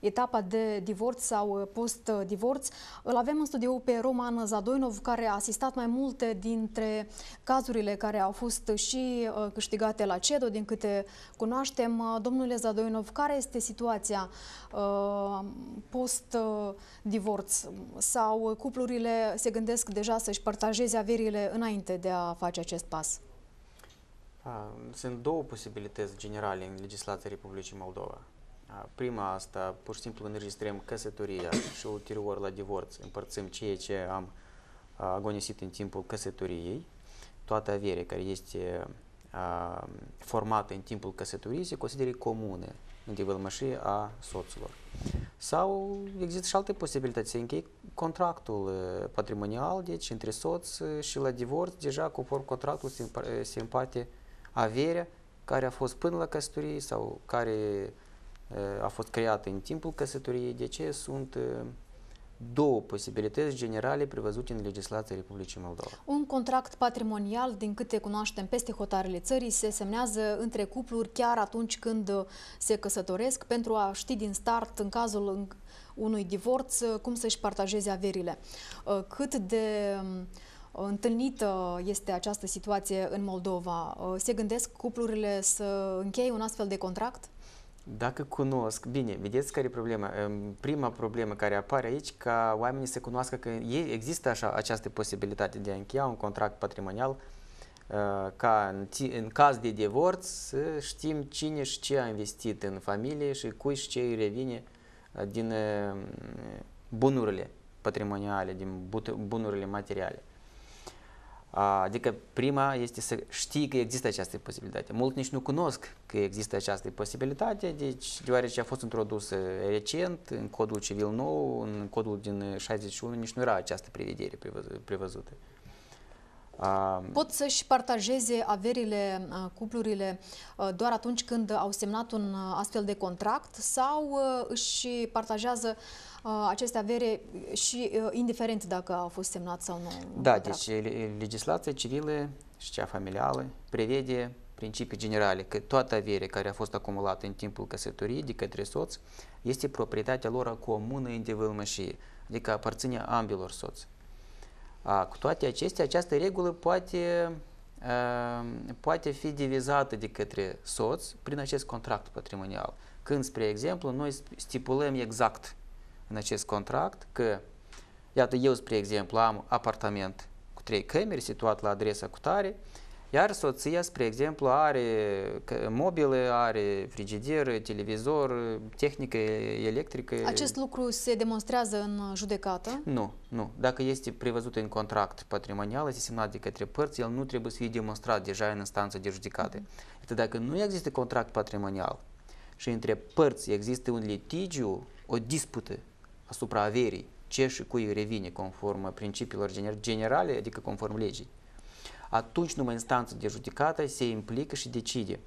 etapa de divorț sau post-divorț. Îl avem în studio pe Roman Zadoinov, care a asistat mai multe dintre cazurile care au fost și câștigate la CEDO, din câte cunoaștem. Domnule Zadoinov, care este situația post divorț sau cuplurile se gândesc deja să-și partajeze averile înainte de a face acest pas? Sunt două posibilități generale în legislația Republicii Moldova. Prima asta, pur și simplu înregistrăm căsătoria și ulterior la divorț împărțim ceea ce am agonisit în timpul căsătoriei, toată averea care este formată în timpul căsătoriei se consideră comună între vălmășie a soților. Sau există și alte posibilități. Se încheie contractul uh, patrimonial, deci între soț uh, și la divorț, deja conform contractului se, se împarte averea care a fost până la căsătorie sau care uh, a fost creată în timpul căsătoriei. De ce sunt două posibilități generale prevăzute în legislația Republicii Moldova. Un contract patrimonial, din câte cunoaștem peste hotarele țării, se semnează între cupluri chiar atunci când se căsătoresc pentru a ști din start, în cazul unui divorț, cum să-și partajeze averile. Cât de întâlnită este această situație în Moldova? Se gândesc cuplurile să încheie un astfel de contract? Dacă cunosc, bine, vedeți care e problema? Prima problemă care apare aici, ca oamenii să cunoască că există așa, această posibilitate de a încheia un contract patrimonial, uh, ca în, în caz de divorț să știm cine și ce a investit în familie și cui și ce îi revine uh, din uh, bunurile patrimoniale, din bunurile materiale. Adică prima este să știi că există această posibilitate. Mult nici nu cunosc că există această posibilitate, deci deoarece a fost introdusă recent în codul civil nou, în codul din 61, nici nu era această prevedere prevăzută. Pot să-și partajeze averile cuplurile doar atunci când au semnat un astfel de contract sau își partajează aceste avere și indiferent dacă au fost semnat sau nu? Da, deci legislația civilă și cea familială prevede principii generale că toată avere care a fost acumulată în timpul căsătoriei de către soț este proprietatea lor comună în devălmășie, adică aparține ambilor soți. A, cu toate acestea, această regulă poate, a, poate fi divizată de către soț prin acest contract patrimonial. Când, spre exemplu, noi stipulăm exact în acest contract că, iată, eu, spre exemplu, am apartament cu trei camere situat la adresa cu tare, iar soția, spre exemplu, are mobile, are frigider, televizor, tehnică electrică. Acest lucru se demonstrează în judecată? Nu, nu. Dacă este prevăzut în contract patrimonial, este semnat de către părți, el nu trebuie să fie demonstrat deja în instanță de judecată. Mm -hmm. dacă nu există contract patrimonial și între părți există un litigiu, o dispută asupra averii, ce și cui revine conform principiilor generale, adică conform legii, atunci numai instanța de judecată se implică și decide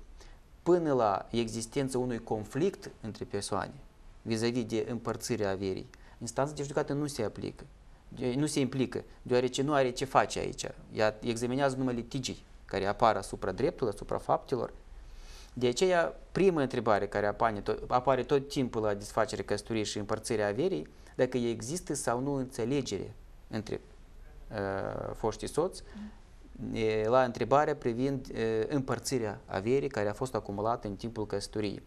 până la existența unui conflict între persoane vis-a-vis -vis de împărțirea averii. Instanța de judecată nu se aplică, nu se implică, deoarece nu are ce face aici. Ea examinează numai litigii care apar asupra dreptului, asupra faptelor. De aceea, prima întrebare care apare tot, apare tot timpul la desfacere căsătoriei și împărțirea averii, dacă există sau nu înțelegere între uh, foștii soți e, la întrebarea privind uh, împărțirea averii care a fost acumulată în timpul căsătoriei.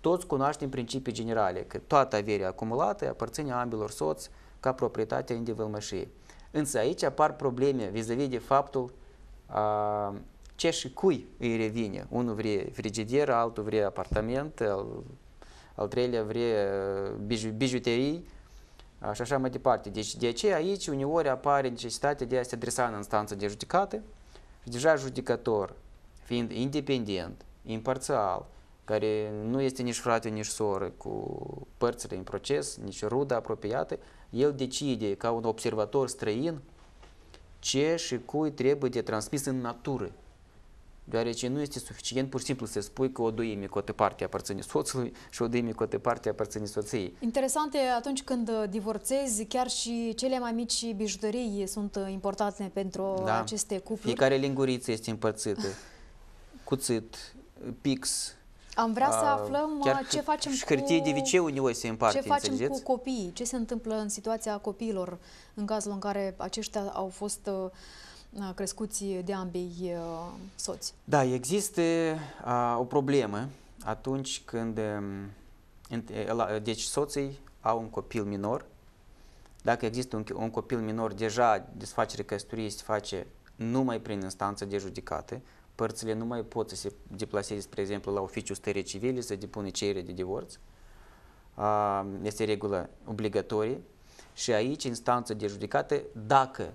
Toți cunoaștem principii generale, că toată averea acumulată aparține ambilor soți ca proprietatea indivălmășiei. Însă aici apar probleme vis-a-vis de faptul a, ce și cui îi revine. Unul vrea frigider, altul vrea apartament, al, al treilea vrea biju, bijuterii și așa mai departe. Deci de aceea aici uneori apare necesitatea de a se adresa în instanță de judecată și deja judecător, fiind independent, imparțial, care nu este nici frate, nici soră cu părțile în proces, nici rudă apropiată, el decide ca un observator străin ce și cui trebuie de transmis în natură. Deoarece nu este suficient pur și simplu să spui că o duime cu o parte aparține soțului și o duime cu o parte aparține soției. Interesant e atunci când divorțezi, chiar și cele mai mici bijuterii sunt importante pentru da. aceste cupluri. Fiecare linguriță este împărțită. Cuțit, pix, am vrea să aflăm Chiar ce facem și hârtie cu... de viceu uneori se împarte, Ce facem înțelegeți? cu copiii? Ce se întâmplă în situația copiilor în cazul în care aceștia au fost uh, crescuți de ambii uh, soți? Da, există uh, o problemă atunci când uh, deci soții au un copil minor. Dacă există un, un copil minor, deja desfacerea căsătoriei se face numai prin instanță de judecată părțile nu mai pot să se deplaseze, spre exemplu, la oficiul stării civile să depună cerere de divorț. Este regulă obligatorie și aici instanța de judecată, dacă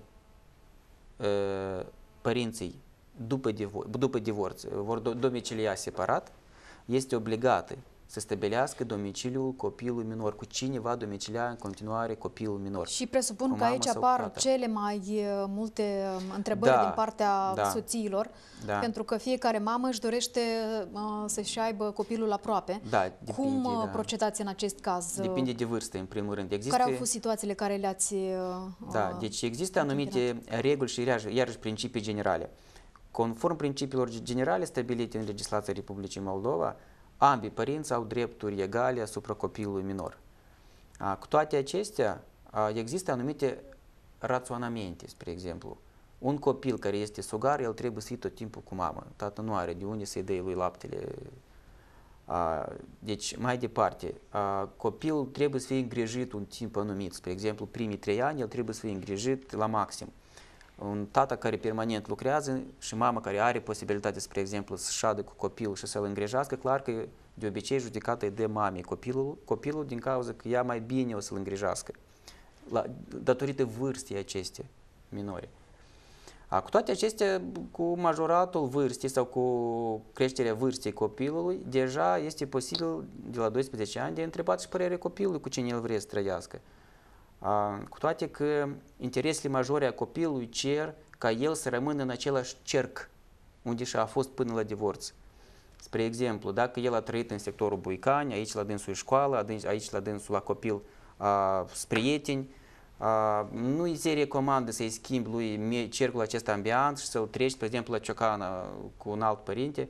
părinții după, divor, după divorț vor domicilia separat, este obligată să stabilească domiciliul copilului minor, cu cine va domicilia în continuare copilul minor. Și presupun că aici apar cele mai multe întrebări da, din partea da, soțiilor, da. pentru că fiecare mamă își dorește uh, să-și aibă copilul aproape. Da, depinde, Cum uh, da. procedați în acest caz? Depinde de vârstă, în primul rând. Există... Care au fost situațiile care le-ați uh, Da, deci există anumite reguli și iarăși principii generale. Conform principiilor generale stabilite în legislația Republicii Moldova, ambii părinți au drepturi egale asupra copilului minor. Cu toate acestea, există anumite raționamente, spre exemplu. Un copil care este sugar, el trebuie să fie tot timpul cu mamă. Tată nu are de unde să-i dea lui laptele. Deci, mai departe, copilul trebuie să fie îngrijit un timp anumit. Spre exemplu, primii trei ani, el trebuie să fie îngrijit la maxim un tată care permanent lucrează și mama care are posibilitatea, spre exemplu, să șadă cu copilul și să-l îngrijească, clar că de obicei judecata îi dă mamei copilul, copilul din cauza că ea mai bine o să-l îngrijească, la, datorită vârstei acestea minore. A, cu toate acestea, cu majoratul vârstei sau cu creșterea vârstei copilului, deja este posibil de la 12 ani de întrebat și părerea copilului cu cine el vrea să trăiască. Cu toate că interesele majore a copilului cer ca el să rămână în același cerc unde și-a fost până la divorț. Spre exemplu, dacă el a trăit în sectorul Buicani, aici la dânsul școală, aici la dânsul la copil a, prieteni, a, nu îi se recomandă să-i schimbi lui cercul acesta ambiant și să-l treci, spre exemplu, la Ciocana cu un alt părinte,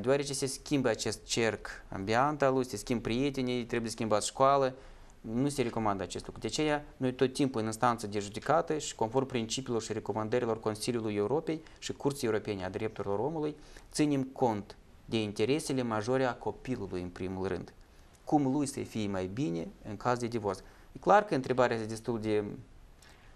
deoarece se schimbă acest cerc ambiant al lui, se schimbă prietenii, trebuie schimbat școală, nu se recomandă acest lucru. De aceea, noi tot timpul în instanță de judecată și conform principiilor și recomandărilor Consiliului Europei și Curții Europene a Drepturilor Omului, ținem cont de interesele majore a copilului în primul rând. Cum lui să fie mai bine în caz de divorț. E clar că întrebarea este destul de,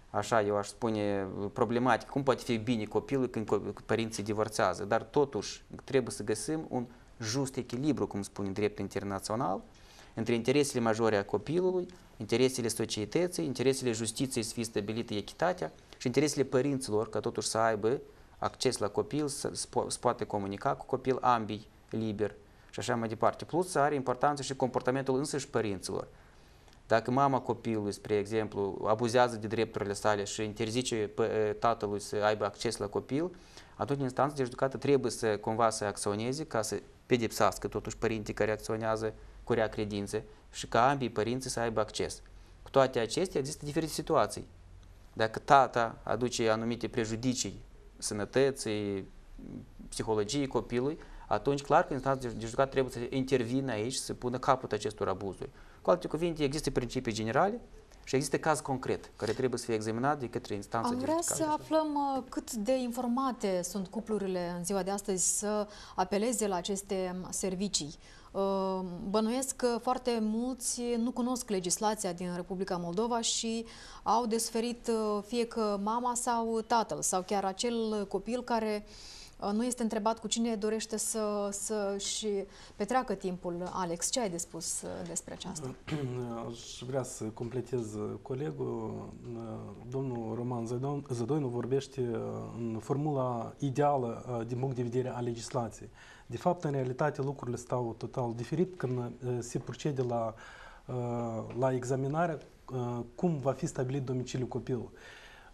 așa eu aș spune, problematică. Cum poate fi bine copilul când părinții divorțează? Dar totuși trebuie să găsim un just echilibru, cum spune dreptul internațional, între interesele majore a copilului, interesele societății, interesele justiției să fie stabilite echitatea și interesele părinților ca totuși să aibă acces la copil, să, să poate comunica cu copil ambii liber și așa mai departe. Plus are importanță și comportamentul însăși părinților. Dacă mama copilului, spre exemplu, abuzează de drepturile sale și interzice tatălui să aibă acces la copil, atunci instanța de judecată trebuie să cumva să acționeze ca să pedepsească totuși părinții care acționează cu rea credință și ca ambii părinți să aibă acces. Cu toate acestea există diferite situații. Dacă tata aduce anumite prejudicii sănătății, psihologiei copilului, atunci clar că instanța de judecat trebuie să intervină aici să pună capăt acestor abuzuri. Cu alte cuvinte, există principii generale Și există caz concret care trebuie să fie examinat de către instanța Am de vrea judecată. să aflăm uh, cât de informate sunt cuplurile în ziua de astăzi să apeleze la aceste servicii. Uh, Bănuiesc că foarte mulți nu cunosc legislația din Republica Moldova și au de suferit uh, fie că mama sau tatăl sau chiar acel copil care uh, nu este întrebat cu cine dorește să, să și petreacă timpul. Alex, ce ai de spus uh, despre aceasta? Aș vrea să completez colegul. Domnul Roman Zădon- Zădoinu vorbește în formula ideală uh, din punct de vedere a legislației. De fapt, în realitate, lucrurile stau total diferit când uh, se procede la, uh, la examinare uh, cum va fi stabilit domiciliul copilului.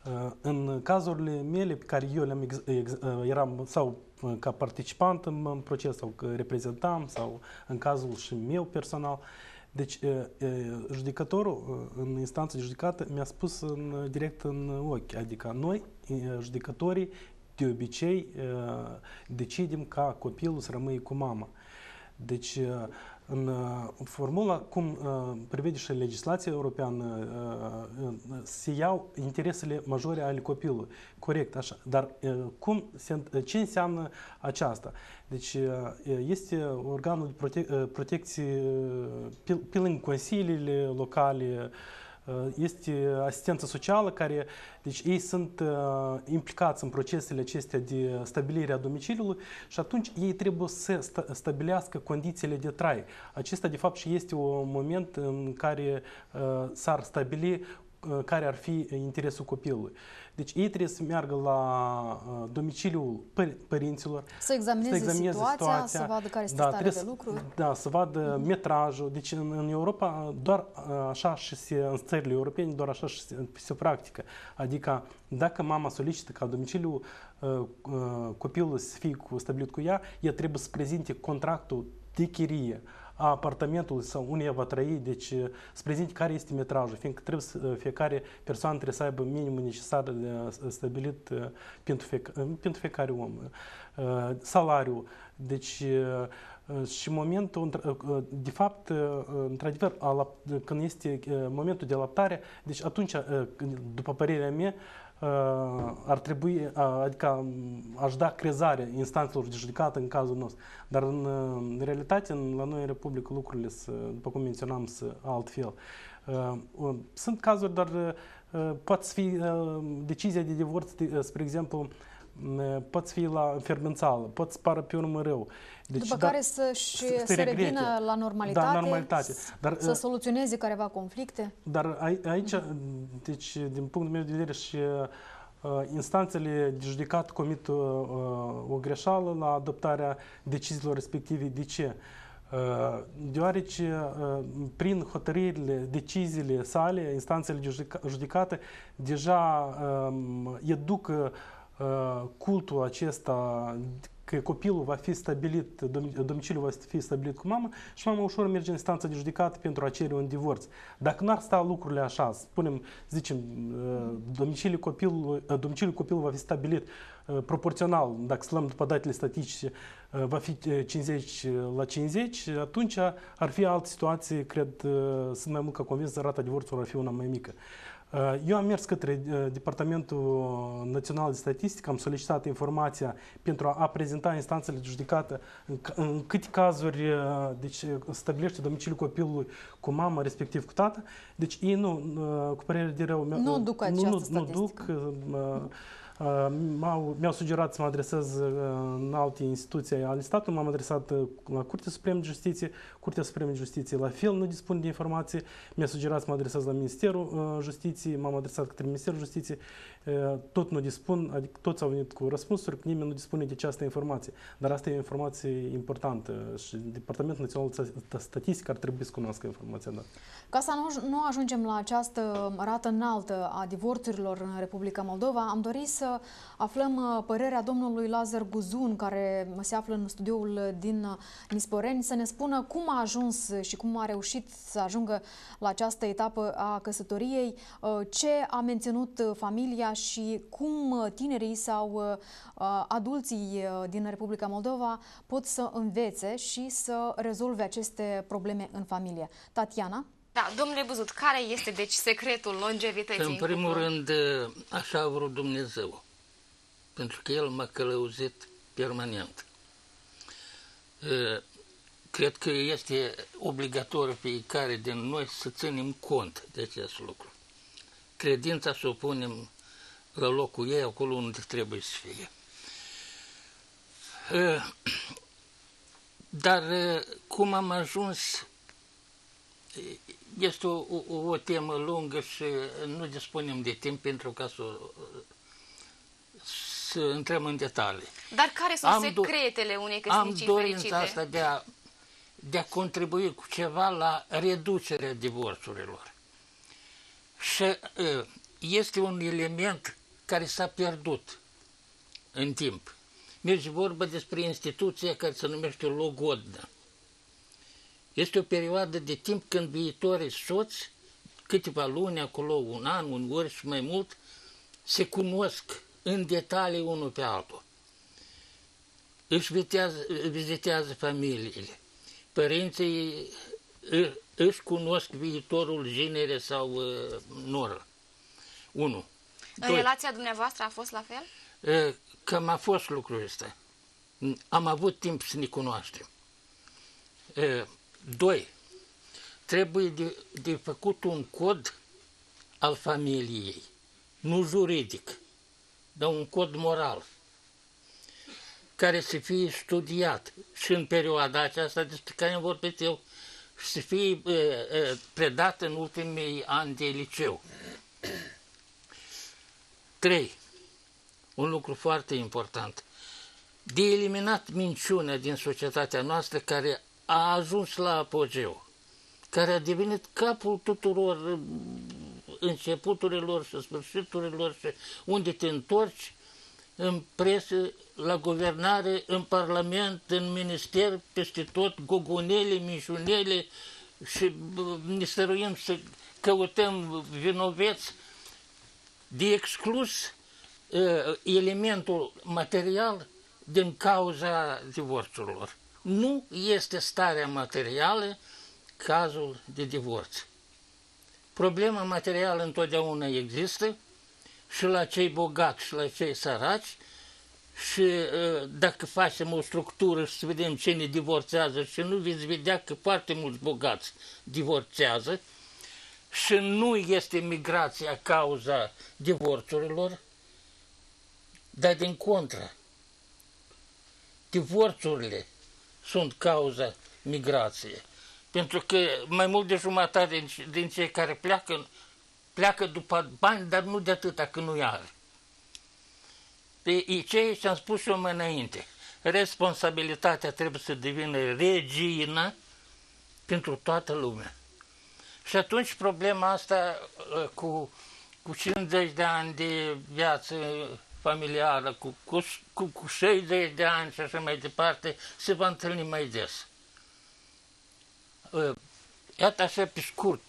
Uh, În cazurile mele pe care eu le-am ex, ex, uh, eram sau uh, ca participant în, în proces sau că reprezentam sau în cazul și meu personal, deci uh, uh, judecătorul uh, în instanță de judecată mi-a spus în, direct în ochi, adică noi, uh, judecătorii, de obicei uh, decidem ca copilul să rămâie cu mama. Deci, uh, în uh, formula, cum uh, prevede și legislația europeană, uh, uh, se iau interesele majore ale copilului. Corect, așa. Dar uh, cum se, ce înseamnă aceasta? Deci, uh, este organul de prote- uh, protecție uh, pe, pe lângă consiliile locale, uh, este asistență socială care, deci ei sunt uh, implicați în procesele acestea de stabilire a domiciliului și atunci ei trebuie să sta- stabilească condițiile de trai. Acesta de fapt și este un moment în care uh, s-ar stabili uh, care ar fi interesul copilului. Deci ei trebuie să meargă la uh, domiciliul păr- părinților, Să examineze, situația, să vadă care este starea trebuie de să- lucruri. Da, să vadă metrajul. Deci în, în Europa doar uh, așa și se, în țările europene doar așa și se, se practică. Adică dacă mama solicită ca domiciliul uh, uh, copilului să fie cu, stabilit cu ea, ea trebuie să prezinte contractul de chirie a apartamentului sau unde ea va trăi, deci uh, să prezinte care este metrajul, fiindcă trebuie să, uh, fiecare persoană trebuie să aibă minimul necesar de uh, stabilit uh, pentru, fiec- uh, pentru fiecare om. Uh, Salariul, deci uh, uh, și momentul, într- uh, de fapt, uh, într-adevăr, a lap- când este uh, momentul de laptare, deci atunci, uh, când- după părerea mea, uh, ar trebui, uh, adică um, aș da crezare instanțelor de judecată în cazul nostru. Dar în, uh, în realitate, în, la noi în Republică, lucrurile, să, după cum menționam, să altfel. Uh, uh, Sunt cazuri, dar uh, poate să fie uh, decizia de divorț, de, uh, spre exemplu, uh, poate să fie la fermențală, poate să pară pe urmă rău. Deci, După da- care să-și să să regrete. revină la normalitate, Da, normalitate. Dar, să uh, soluționeze careva conflicte. Dar ai- aici, deci, din punctul meu de vedere, și uh, instanțele de judecat comit uh, uh, o greșeală la adoptarea deciziilor respective. De ce? Uh, Deoarece uh, prin hotărârile, deciziile sale, instanțele de judeca- judecată deja um, educ uh, cultul acesta că copilul va fi stabilit, dom- domiciliul va fi stabilit cu mama și mama ușor merge în instanța de judecată pentru a cere un divorț. Dacă n-ar sta lucrurile așa, spunem, zicem, uh, domiciliul copilului, uh, domiciliul copilului va fi stabilit uh, proporțional, dacă să luăm după datele statistice, uh, va fi uh, 50 la 50, atunci ar fi altă situație, cred, uh, sunt mai mult ca convins, rata divorțului ar fi una mai mică. Uh, Eu am mers către uh, Departamentul Național de Statistică, am solicitat informația pentru a prezenta instanțele de judecată în, ca- în câte cazuri uh, deci, stabilește domiciliul copilului cu mama, respectiv cu tată. Deci ei nu, uh, cu părere de rău, mi-au- Nu duc nu, această nu, nu statistică. duc. uh, uh, m-au, mi-au sugerat să mă adresez uh, în alte instituții ale statului, m-am adresat uh, la Curtea Supremă de Justiție, Curtea Supremă de Justiție la fel nu dispune de informații, mi-a sugerat să mă adresez la Ministerul uh, Justiției, m-am adresat către Ministerul Justiției, uh, tot nu dispun, adică toți au venit cu răspunsuri, nimeni nu dispune de această informație. Dar asta e o informație importantă și Departamentul Național de Statistică ar trebui să cunoască informația dată. Ca să nu, nu ajungem la această rată înaltă a divorțurilor în Republica Moldova, am dorit să aflăm uh, părerea domnului Lazar Guzun, care se află în studioul din uh, Nisporeni, să ne spună cum a ajuns și cum a reușit să ajungă la această etapă a căsătoriei, uh, ce a menținut uh, familia și cum uh, tinerii sau uh, uh, adulții uh, din Republica Moldova pot să învețe și să rezolve aceste probleme în familie. Tatiana? Da, domnule Buzut, care este deci secretul longevității? În primul cuplu? rând, așa a vrut Dumnezeu, pentru că El m-a călăuzit permanent. Cred că este obligatoriu fiecare din noi să ținem cont de acest lucru. Credința să o punem la locul ei, acolo unde trebuie să fie. Dar cum am ajuns, este o, o, o temă lungă și nu dispunem de timp pentru ca să, să intrăm în detalii. Dar care sunt am secretele unei căsnicii Am dorința asta de a, de a contribui cu ceva la reducerea divorțurilor. Și este un element care s-a pierdut în timp. Merge vorba despre instituția care se numește logodnă. Este o perioadă de timp când viitorii soți, câteva luni, acolo un an, un ori și mai mult, se cunosc în detalii unul pe altul. Își vizitează, vizitează familiile. Părinții își cunosc viitorul genere sau uh, noră. Unu. În relația dumneavoastră a fost la fel? Uh, cam a fost lucrul ăsta. Am avut timp să ne cunoaștem. Uh, doi. Trebuie de, de făcut un cod al familiei, nu juridic, dar un cod moral care să fie studiat și în perioada aceasta despre care am vorbit eu și să fie uh, uh, predat în ultimii ani de liceu. 3. Un lucru foarte important. De eliminat minciunea din societatea noastră care a ajuns la apogeu, care a devenit capul tuturor începuturilor și sfârșiturilor și unde te întorci, în presă, la guvernare, în parlament, în minister, peste tot, gogonele, mișunele și ne stăruim să căutăm vinoveți de exclus uh, elementul material din cauza divorțurilor. Nu este starea materială cazul de divorț. Problema materială întotdeauna există și la cei bogați și la cei săraci și uh, dacă facem o structură și să vedem cine divorțează și nu veți vedea că foarte mulți bogați divorțează și nu este migrația cauza divorțurilor, dar din contră, divorțurile sunt cauza migrației. Pentru că mai mult de jumătate din, din cei care pleacă, pleacă după bani, dar nu de atâta că nu are. De ce ce am spus eu mai înainte. Responsabilitatea trebuie să devină regină pentru toată lumea. Și atunci problema asta uh, cu, cu 50 de ani de viață familială, cu, cu, cu, cu 60 de ani și așa mai departe, se va întâlni mai des. Uh, iată așa pe scurt,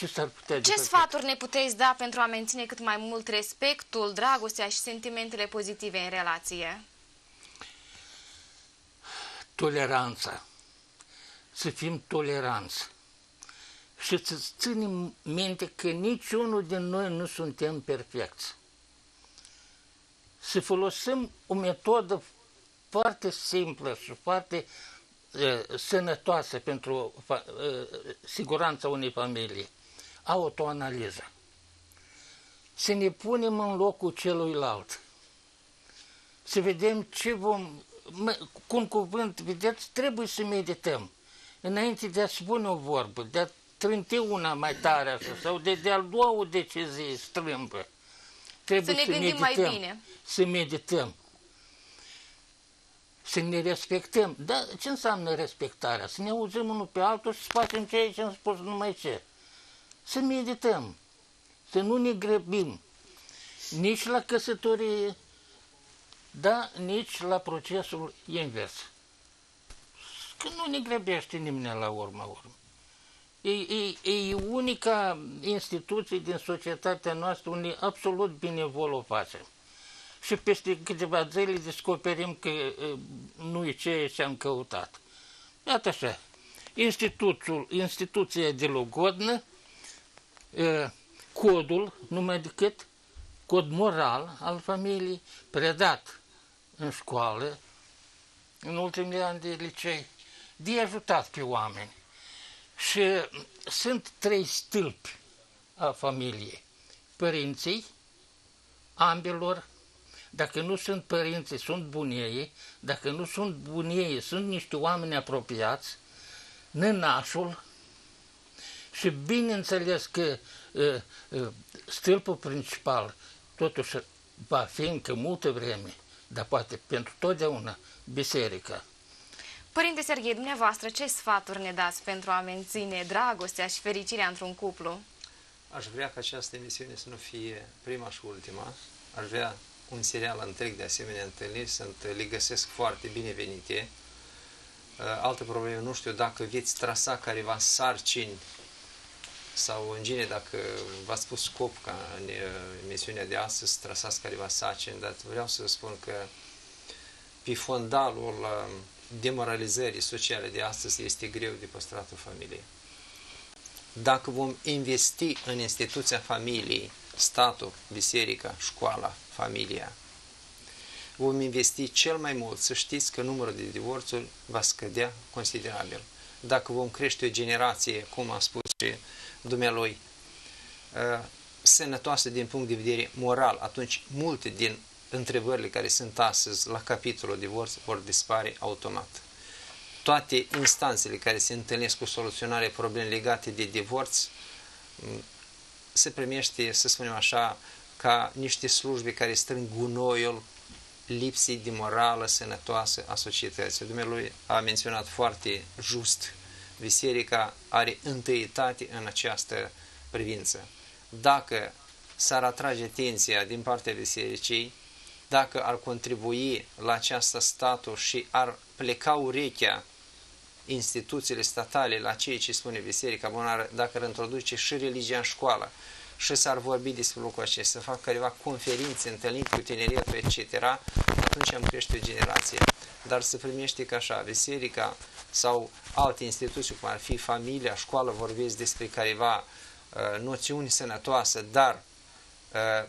ce s-ar putea Ce sfaturi ne puteți da pentru a menține cât mai mult respectul, dragostea și sentimentele pozitive în relație? Toleranța. Să fim toleranți. Și să ținem minte că niciunul din noi nu suntem perfecți. Să folosim o metodă foarte simplă și foarte uh, sănătoasă pentru uh, siguranța unei familii autoanaliză. Să ne punem în locul celuilalt. Să vedem ce vom... Cu un cuvânt, vedeți, trebuie să medităm. Înainte de a spune o vorbă, de a trânti una mai tare așa, sau de, de a lua o decizie strâmbă. Trebuie să ne gândim medităm, mai bine. Să medităm. Să ne respectăm. Dar ce înseamnă respectarea? Să ne auzim unul pe altul și să facem ceea ce am spus numai ce să medităm, să nu ne grăbim nici la căsătorie, dar nici la procesul invers. Că nu ne grăbește nimeni la urma urmă. E, e, e unica instituție din societatea noastră unde absolut binevol o face. Și peste câteva zile descoperim că nu e ceea ce am căutat. Iată așa, instituția de logodnă codul, numai decât cod moral al familiei, predat în școală, în ultimele ani de licei, de ajutat pe oameni. Și sunt trei stâlpi a familiei. Părinții, ambelor, dacă nu sunt părinții, sunt bunieii, dacă nu sunt bunieii, sunt niște oameni apropiați, nănașul și bineînțeles că uh, uh, stâlpul principal totuși va fi încă multă vreme, dar poate pentru totdeauna, biserica. Părinte Serghei, dumneavoastră, ce sfaturi ne dați pentru a menține dragostea și fericirea într-un cuplu? Aș vrea ca această emisiune să nu fie prima și ultima. Aș vrea un serial întreg de asemenea întâlniri, sunt, le găsesc foarte binevenite. Uh, altă problemă, nu știu dacă veți trasa careva sarcini sau în gine dacă v-ați pus scop ca în uh, emisiunea de astăzi să trasați careva sarcini, dar vreau să spun că pe fondalul uh, demoralizării sociale de astăzi este greu de păstrat o familie. Dacă vom investi în instituția familiei, statul, biserica, școala, familia, vom investi cel mai mult, să știți că numărul de divorțuri va scădea considerabil. Dacă vom crește o generație, cum a spus și dumnealui, uh, sănătoasă din punct de vedere moral, atunci multe din întrebările care sunt astăzi la capitolul divorț vor dispare automat. Toate instanțele care se întâlnesc cu soluționarea probleme legate de divorț se primește, să spunem așa, ca niște slujbe care strâng gunoiul lipsii de morală sănătoasă a societății. Dumnezeu a menționat foarte just, biserica are întâietate în această privință. Dacă s-ar atrage atenția din partea bisericii, dacă ar contribui la această statul și ar pleca urechea instituțiile statale la ceea ce spune Biserica Bună, dacă ar introduce și religia în școală și s-ar vorbi despre lucrul acesta, să fac careva conferințe, întâlniri cu tineretul, etc., atunci am crește o generație. Dar să primește ca așa, biserica sau alte instituții, cum ar fi familia, școală, vorbesc despre careva uh, noțiuni sănătoase, dar uh,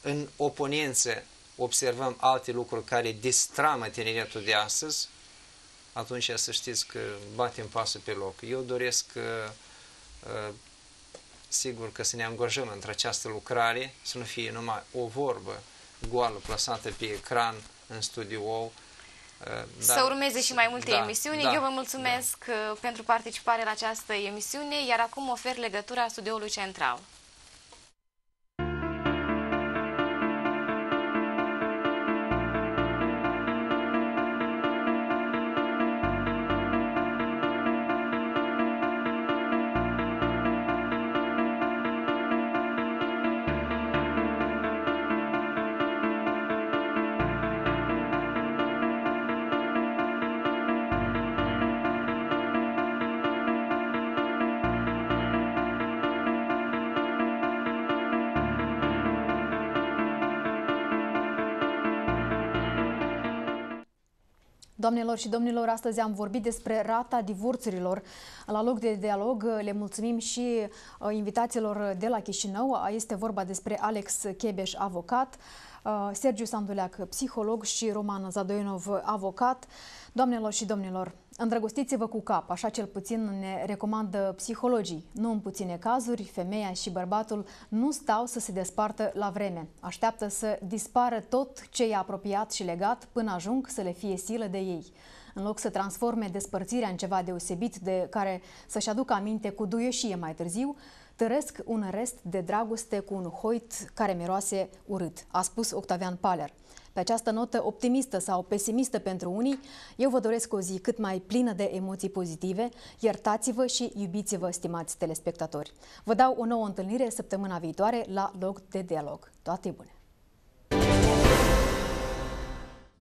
în oponență observăm alte lucruri care distramă tineretul de astăzi, atunci să știți că batem pasul pe loc. Eu doresc uh, uh, sigur că să ne angajăm într această lucrare, să nu fie numai o vorbă goală plasată pe ecran în studio. Uh, să urmeze și mai multe da, emisiuni. Da, Eu vă mulțumesc da. pentru participare la această emisiune, iar acum ofer legătura studioului central. Doamnelor și domnilor, astăzi am vorbit despre rata divorțurilor. La loc de dialog le mulțumim și uh, invitațiilor de la Chișinău. Este vorba despre Alex Chebeș, avocat, uh, Sergiu Sanduleac, psiholog și Roman Zadoinov, avocat. Doamnelor și domnilor, îndrăgostiți-vă cu cap, așa cel puțin ne recomandă psihologii. Nu în puține cazuri, femeia și bărbatul nu stau să se despartă la vreme. Așteaptă să dispară tot ce e apropiat și legat până ajung să le fie silă de ei. În loc să transforme despărțirea în ceva deosebit de care să-și aducă aminte cu duioșie mai târziu, tăresc un rest de dragoste cu un hoit care miroase urât, a spus Octavian Paler. Pe această notă optimistă sau pesimistă pentru unii, eu vă doresc o zi cât mai plină de emoții pozitive, iertați-vă și iubiți-vă, stimați telespectatori. Vă dau o nouă întâlnire săptămâna viitoare la loc de dialog. Toate bune!